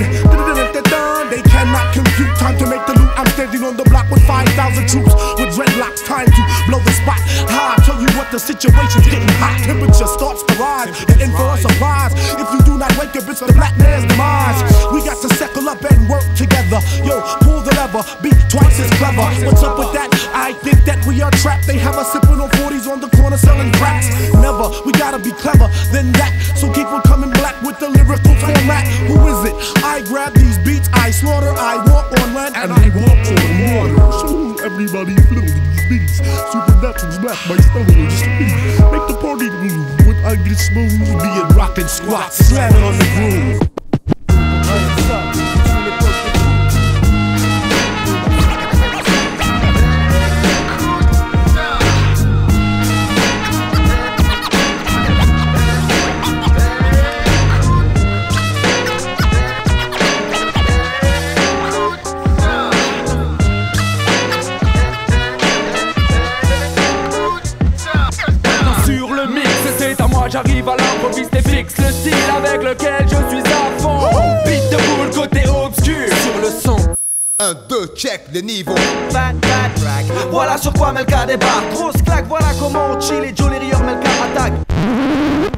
They cannot compute time to make the loot. I'm standing on the block with 5,000 troops with dreadlocks. Time to blow the spot high. Tell you what the situation's getting hot. Temperature starts to rise. And in for a surprise. If you do not wake up, it's the black man's demise. We got to settle up and work together. Yo, pull the lever, be twice as clever. What's up with that? I think that we are trapped. They have us sipping on 40s on the corner selling cracks. Never, we gotta be clever than that. So keep on coming black with the lyrical format. Who is it? I grab these beats, I slaughter, I walk on land, and I walk on water. So everybody feel these beats. Supernatural's black, my style is speed. Make the party move with I get smooth. Being rockin' squats, slamming on the groove. J'arrive à l'improviste et fixe le style avec lequel je suis à fond. Beat de boule côté obscur sur le son. Un, deux, check le niveau. Track. Voilà sur quoi Melka débarque. Grosse claque, voilà comment on chill et Joe les rieurs Melka attaque.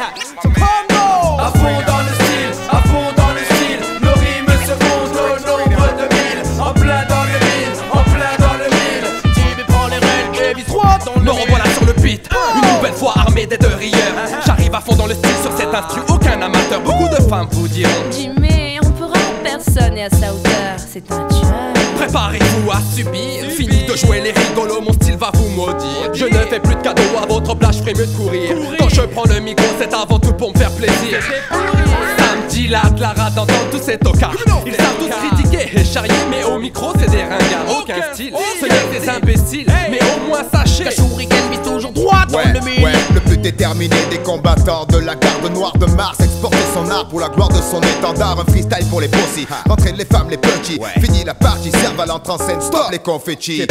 À fond dans le style, à fond dans le style. Nos rimes se comptent au nombre de mille. En plein dans le mille, en plein dans le mille. JB prend les rênes et vise droit dans le Me revoilà sur le beat, une nouvelle fois armé des deux rieurs. J'arrive à fond dans le style sur cet instru, aucun femmes vous diront Jimmy, on peut rendre personne et à sa hauteur, c'est un tueur. Préparez-vous à subir. Fini de jouer les rigolos, mon style va vous maudire. Je ne fais plus de cadeaux à votre place, je ferai mieux de courir. Quand je prends le micro, c'est avant tout pour me faire plaisir. Ça me dilate la rate d'entendre tous ces tocards. Ils savent tous critiquer et charrier, mais au micro, c'est des ringards. Aucun style, ce n'est des imbéciles. Mais au moins, sachez que Shuriken vise toujours droit dans le. Déterminé des combattants de la garde noire de Mars Exporter son art pour la gloire de son étendard Un freestyle pour les bossy Entraîne les femmes, les petits Fini la partie, serve à l'entrée en scène Stop. les confettis.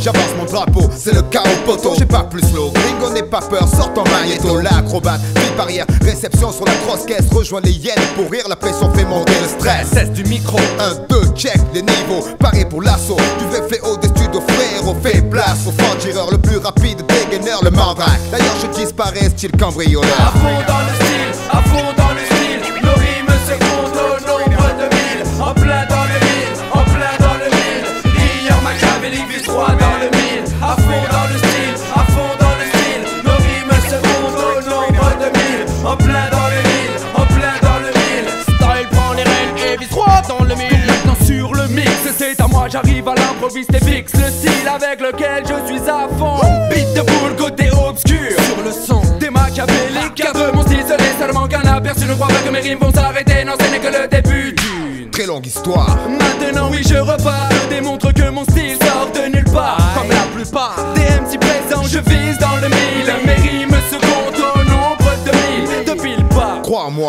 J'avance mon drapeau, c'est le chaos poteau. J'ai pas plus slow, gringo n'aie pas peur Sort ton magnéto, l'acrobate Vite barrière, réception sur la grosse caisse Rejoins les hyènes pour rire, la pression fait monter le stress. Cesse du micro. Un, deux, check les niveaux Paré pour l'assaut. Du VFO des studios frérot Fais place au franc-tireur Le plus rapide dégaineur, le mandrake. D'ailleurs je disparais style cambrioleur À fond dans le style, à fond dans le style Nos rimes se comptent au nombre de mille En plein dans le mille, en plein dans le mille Hier machiavélique vise droit dans le mille À fond dans le style, à fond dans le style Nos rimes se comptent au nombre de mille En plein dans le mille, en plein dans le mille Style prend les rênes et vise droit dans le mille Maintenant sur le mix, c'est à moi, j'arrive à l'improviste et fixe le style avec lequel je suis à fond. Beat de boule côté obscur le des machiavéliques. De mon style, seulement qu'un aperçu. Ne crois pas que mes rimes vont s'arrêter, non, ce n'est que le début d'une Très longue histoire Maintenant, oui, je repars. Je démontre que mon style sort de nulle part. Comme la plupart des MC présents, je vise dans le mille. Mes rimes se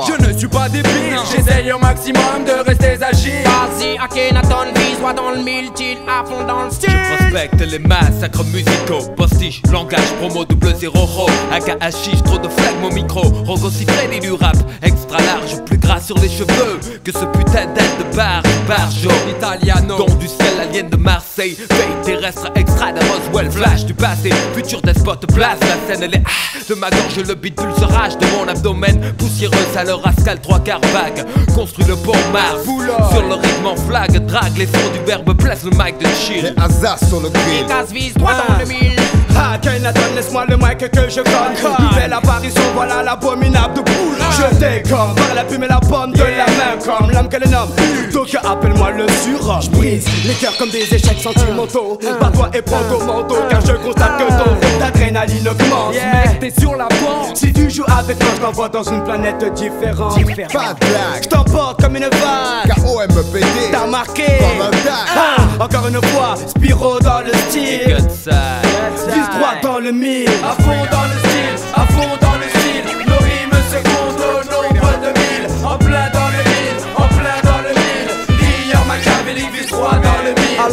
Je ne suis pas débile. J'essaye au maximum de rester agile. Vas-y, Akhenaton vise dans le mille à fond dans le style. Prospecte les massacres musicaux. Postiche, langage, promo, double zéro ro Aka hachiche, trop de flag au micro. Rogo Citrelli du rap Extra large, plus gras sur les cheveux Que ce putain d'aide de bar Barjo, italiano. Don du ciel, alien de Marseille. Veille terrestre, extra de Roswell. Flash du passé, futur despote Place la scène, elle est ah, de ma gorge Le beat pulse rage de mon abdomen Poussiéreuse à leur rascal, trois quarts vague. Construit le pont Mars. Sur le rythme en flag, drague les sons du verbe Place le mic de chill. Les hasards sur le grill. Casse vise droit dans le mille. Ah, Kenaton, laisse-moi le mic que je conne Nouvelle apparition, voilà l'abominable de boule. Je décolle par la plume et la pomme de la main Comme l'homme que le nomme Donc appelle-moi le surhomme. Je brise les cœurs comme des échecs sentimentaux. Bats-toi et prends ton manteau Car je constate que ton taux d'adrénaline augmente. Mec, t'es sur la pente. Si tu joues avec moi, je t'envoie dans une planète différente. Pas de blague. Je t'emporte comme une vague. K.O.M.P.D. T'as marqué Comme un tag. Ah, Encore une fois, Spiro dans le style. Vise droit dans le mille fond dans le style,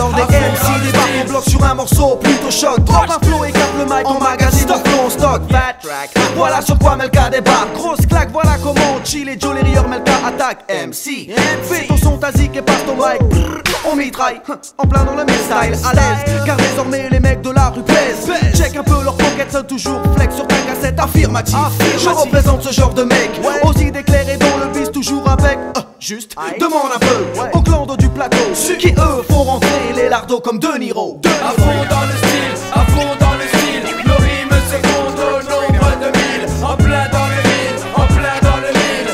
Alors des dans MC débarquent au bloc sur un morceau plutôt choc. Drop un flow et garde le mic en magazine en flow en stock. Fat track. Voilà sur quoi Melka débarque. Grosse claque voilà comment chill et Joe les rieurs Melka attaque MC Fais ton son tasique et passe ton mic. On mitraille. En plein dans le style. À l'aise. Car désormais les mecs de la rue plaisent Check un peu leur pocket sonne toujours flex sur ta cassette. Affirmatif. Je représente ce genre de mec. Aux idées claires et dont le bis toujours avec euh, Juste demande un peu au clan du plateau. Qui eux font rentrer les lardos comme De Niro. À fond dans le style, à fond dans le style. Nos rimes se comptent au nombre de mille. En plein dans le mille, en plein dans le mille.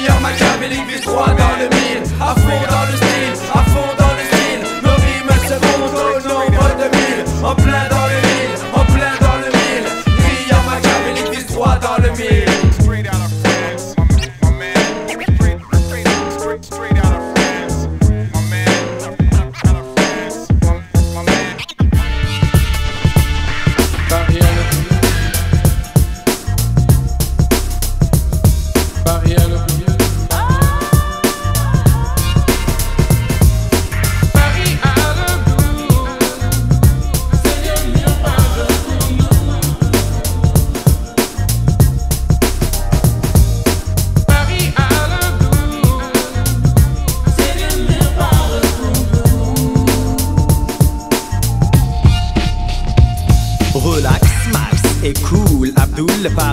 Hier machiavélique vise droit dans le mille. À fond dans le style,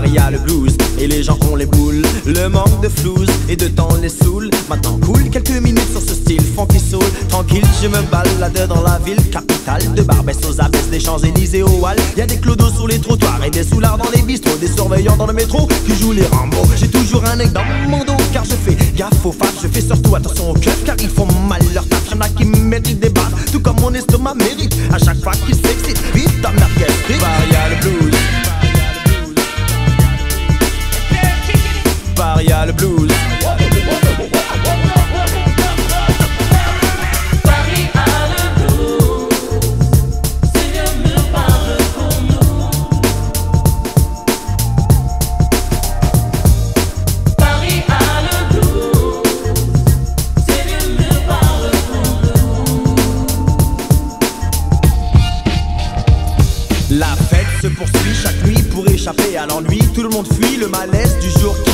le paria, le blues. Et les gens ont les boules. Le manque de flouze et de temps les saoule. Maintenant, cool, quelques minutes sur ce style funky soul. Tranquille, je me balade dans la ville capitale. De Barbès aux Abbesses, des Champs-Élysées au Hall. Y a des clodos sur les trottoirs et des soulards dans les bistrots. Des surveillants dans le métro qui jouent les Rambo. J'ai toujours un œil dans mon dos car je fais gaffe aux femmes. Je fais surtout attention aux keufs car ils font mal leur taf. Y'en a qui méritent des barres, tout comme mon estomac mérite. À chaque fois qu'ils s'excitent, vite ta merguez frite. Paria le blues. Paria le blues. La fête se poursuit chaque nuit pour échapper à l'ennui. Tout le monde fuit le malaise du jour qui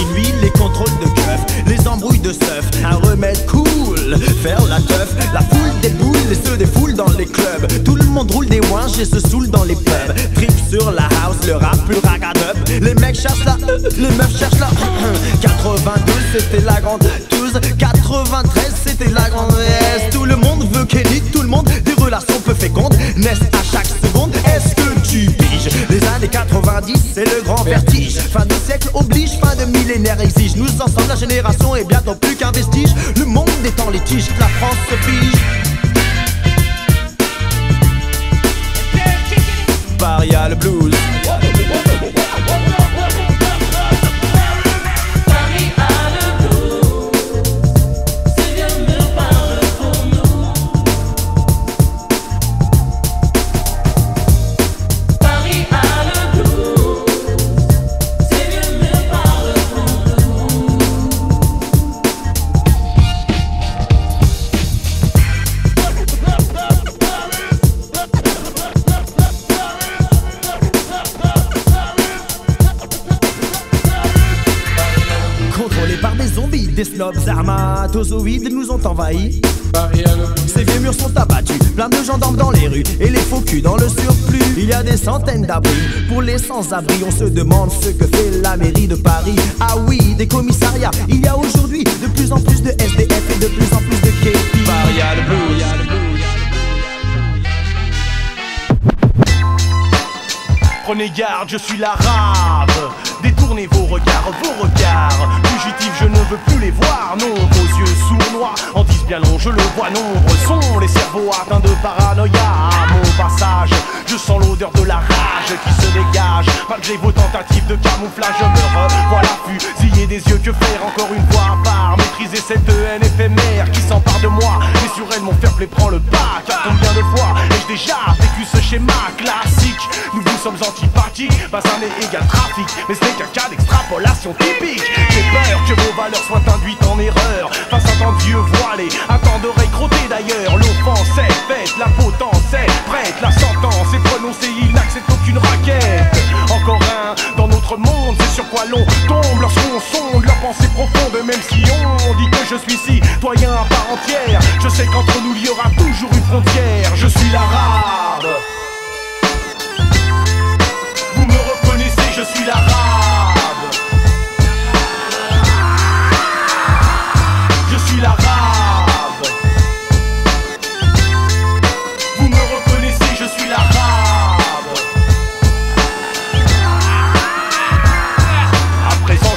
contrôles de keuf, les embrouilles de seuf. Un remède cool, faire la teuf. La foule des boules et se défoule dans les clubs. Tout le monde roule des ouinges et se saoule dans les pubs. Trip sur la house, le rap, le ragadub. Les mecs cherchent la, les meufs cherchent la. 82 c'était la grande 12. 93 c'était la grande S. Tout le monde veut Kenny, tout le monde des relations peu fécondes naissent à chaque seconde. Est-ce que tu piges? Les années 90, c'est le grand vertige. Fin de siècle oblige, fin de millénaire exige. Nous ensemble, la génération est bientôt plus qu'un vestige. Le monde est en litige, la France se fige. Paria le blues. Snobs armatozoïdes nous ont envahis. Ces vieux murs sont abattus, plein de gendarmes dans les rues et les faux culs dans le surplus. Il y a des centaines d'abris pour les sans-abri. On se demande ce que fait la mairie de Paris. Ah oui, des commissariats. Il y a aujourd'hui de plus en plus de SDF et de plus en plus de képi. Paria le blues. Prenez garde, je suis l'arabe. Détournez vos regards, vos regards. Fugitifs, je ne veux plus les voir. Non, vos yeux sournois en disent bien long, je le vois. Nombreux sont les cerveaux atteints de paranoïa. À mon passage, je sens l'odeur de la rage qui se dégage. Malgré vos tentatives de camouflage, je me revois fusillé des yeux. Que faire encore une fois à part Maîtriser cette haine éphémère qui s'empare de moi. Mais sur elle, mon fair play prend le pas. Car combien de fois ai-je déjà vécu ce schéma classique? Nous vous sommes antipathiques, basané égale trafic. Mais ce n'est qu'un d'extrapolation typique. J'ai peur que vos valeurs soient induites en erreur. Face à tant d'yeux voilés, à tant d'oreilles crottées d'ailleurs. L'offense est faite, la potence est prête. La sentence est prononcée, il n'accepte aucune raquette. Encore un dans notre monde, c'est sur quoi l'on tombe lorsqu'on sonde la pensée profonde. Même si on dit que je suis citoyen à part entière, je sais qu'entre nous il y aura toujours une frontière. Je suis l'arabe.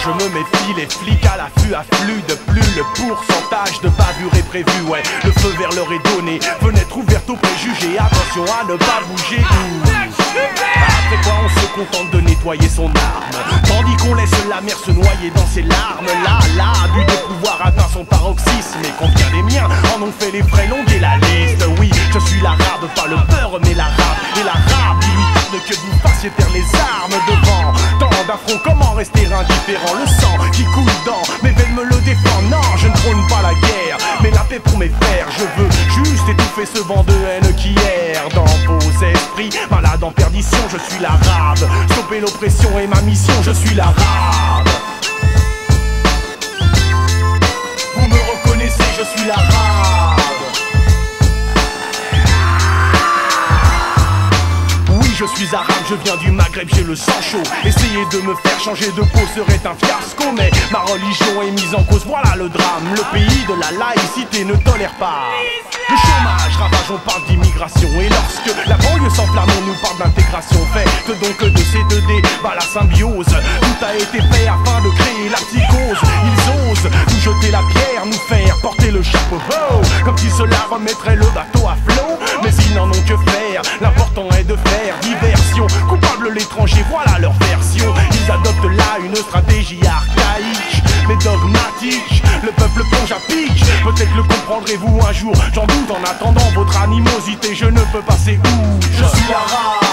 Je me méfie, les flics à l'affût affluent de plus le pourcentage de bavure est prévu. Ouais, le feu vert leur est donné. Fenêtre ouverte aux préjugés, attention à ne pas bouger. Après quoi, on se contente de nettoyer son arme. Tandis qu'on laisse la mer se noyer dans ses larmes. Là, l'abus de pouvoir atteint son paroxysme. Et combien des miens en ont fait les frais longuer la liste. Oui, je suis l'arabe, pas le peur, mais l'arabe. Et l'arabe, il lui tarde que vous fassiez taire les armes devant. D'affronts, comment rester indifférent? Le sang qui coule dans mes veines me le défend. Non, je ne prône pas la guerre, mais la paix pour mes frères. Je veux juste étouffer ce vent de haine qui erre dans vos esprits. Malade en perdition, je suis l'arabe. Stopper l'oppression est ma mission, je suis l'arabe. Vous me reconnaissez, je suis l'arabe. Je suis arabe, je viens du Maghreb, j'ai le sang chaud. Essayer de me faire changer de peau serait un fiasco, mais ma religion est mise en cause. Voilà le drame. Le pays de la laïcité ne tolère pas. Le chômage ravage, on parle d'immigration. Et lorsque la banlieue s'enflamme, on nous parle d'intégration. Faites donc de ces 2D, bah la symbiose. Tout a été fait afin de créer la psychose. Ils osent nous jeter la pierre, nous faire porter le chapeau. Comme si cela remettrait le bateau à flot. Mais ils n'en ont que faire. L'important est de faire Coupable l'étranger, voilà leur version. Ils adoptent là une stratégie archaïque, mais dogmatique. Le peuple plonge à pic. Peut-être le comprendrez-vous un jour. J'en doute en attendant votre animosité. Je ne peux passer où Je suis arabe.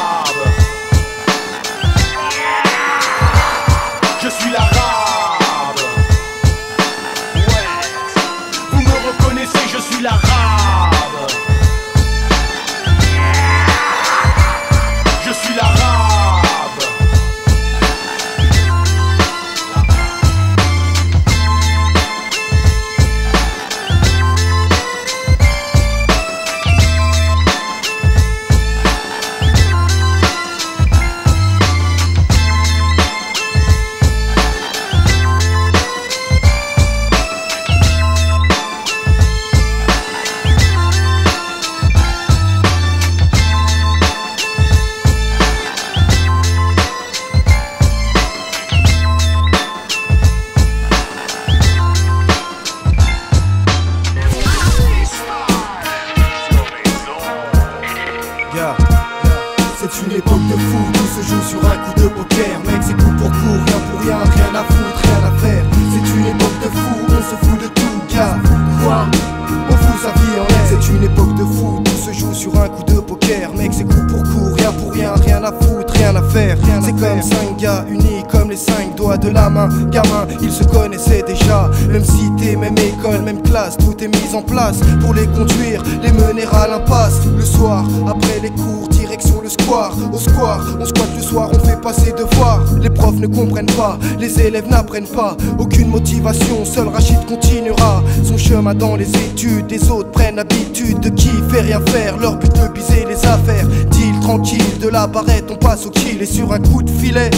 Le square Au square, on squatte le soir, on fait passer devoirs Les profs ne comprennent pas, les élèves n'apprennent pas. Aucune motivation, seul Rachid continuera. Son chemin dans les études, les autres prennent l'habitude De qui fait rien faire, leur but de biser les affaires. Deal tranquille, de la barrette on passe au kill Et sur un coup de filet,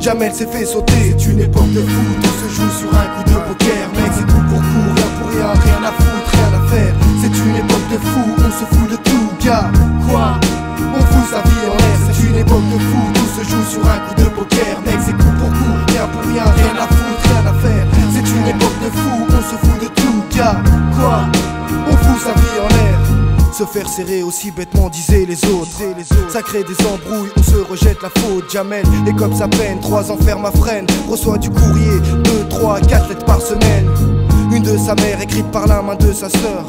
Jamel s'est fait sauter. C'est une époque de fou, tout se joue sur un coup de poker. Mec c'est coup pour coup, rien pour rien, rien à foutre, rien à faire. C'est une époque de fou, on se fout de tout. Gars Quoi? Sa vie en l'air, c'est une époque de fou. Tout se joue sur un coup de poker. Mec c'est coup pour coup, rien pour rien, rien à foutre, rien à faire. C'est une époque de fou, on se fout de tout gars. Quoi? On fout sa vie en l'air. Se faire serrer aussi bêtement disaient les autres. Ça crée des embrouilles, on se rejette la faute Jamel et comme sa peine, trois enferme ma freine Reçoit du courrier, deux, trois, quatre lettres par semaine Une de sa mère écrite par la main de sa sœur.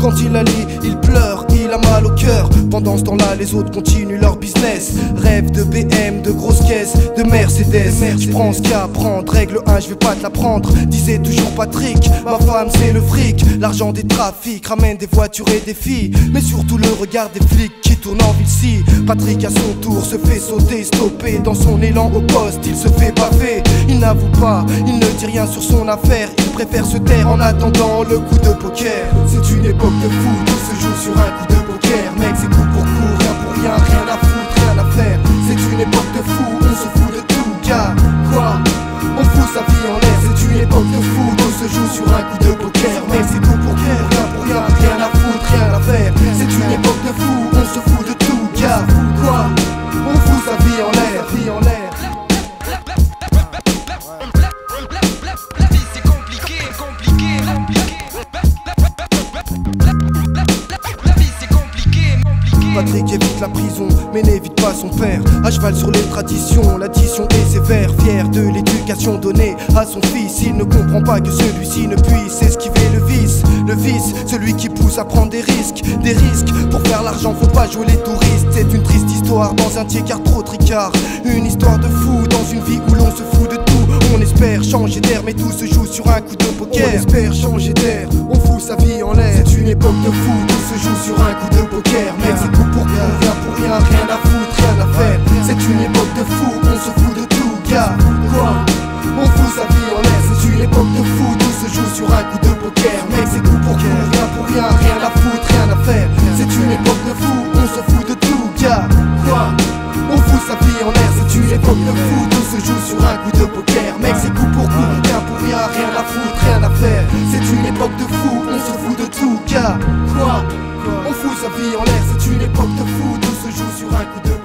Quand il la lit, il pleure, il a mal au cœur. Pendant ce temps-là, les autres continuent leur business. Rêve de BM, de grosses caisses, de Mercedes. Je prends ce qu'il y prendre, règle 1, je vais pas te la prendre Disait toujours Patrick, ma femme c'est le fric. L'argent des trafics ramène des voitures et des filles. Mais surtout le regard des flics qui tournent en ville Patrick à son tour se fait sauter, stopper Dans son élan au poste, il se fait baffer Il n'avoue pas, il ne dit rien sur son affaire. Il préfère se taire en attendant le coup de poker. C'est une époque de fou, tout se joue sur un coup de poker. Mec c'est coup pour coup, rien pour rien, rien à foutre, rien à faire. C'est une époque de fou, on se fout de tout. Gars Quoi? On fout sa vie en l'air, c'est une époque de fou. Tout se joue sur un coup de poker mais n'évite pas son père. À cheval sur les traditions, l'addition est sévère. Fier de l'éducation donnée à son fils, il ne comprend pas que celui-ci ne puisse esquiver le vice. Le vice, celui qui pousse à prendre des risques. Des risques, pour faire l'argent, faut pas jouer les touristes. C'est une triste histoire dans un tiers trop tricard. Une histoire de fou dans une vie où l'on se fout de tout. On espère changer d'air, mais tout se joue sur un coup de poker. On espère changer d'air, on fout sa vie en l'air. C'est une époque de fou, tout se joue sur un coup de poker. Mec, c'est coup pour coup, rien pour rien, rien à foutre, rien à faire. C'est une époque de fou, on se fout de tout, gars. Quoi? On fout sa vie en l'air. C'est une époque de fou, tout se joue sur un coup de poker. Mec, c'est coup pour coup, rien pour rien, rien à foutre, rien à faire. C'est une époque de fou, on se fout de tout, gars. Quoi? On Tuer comme le fou, tout se joue sur un coup de poker. Mec c'est coup pour coup, rien pour rien, rien à foutre, rien à faire. C'est une époque de fou, on se fout de tout, car quoi? On fout sa vie en l'air, c'est une époque de fou, tout se joue sur un coup de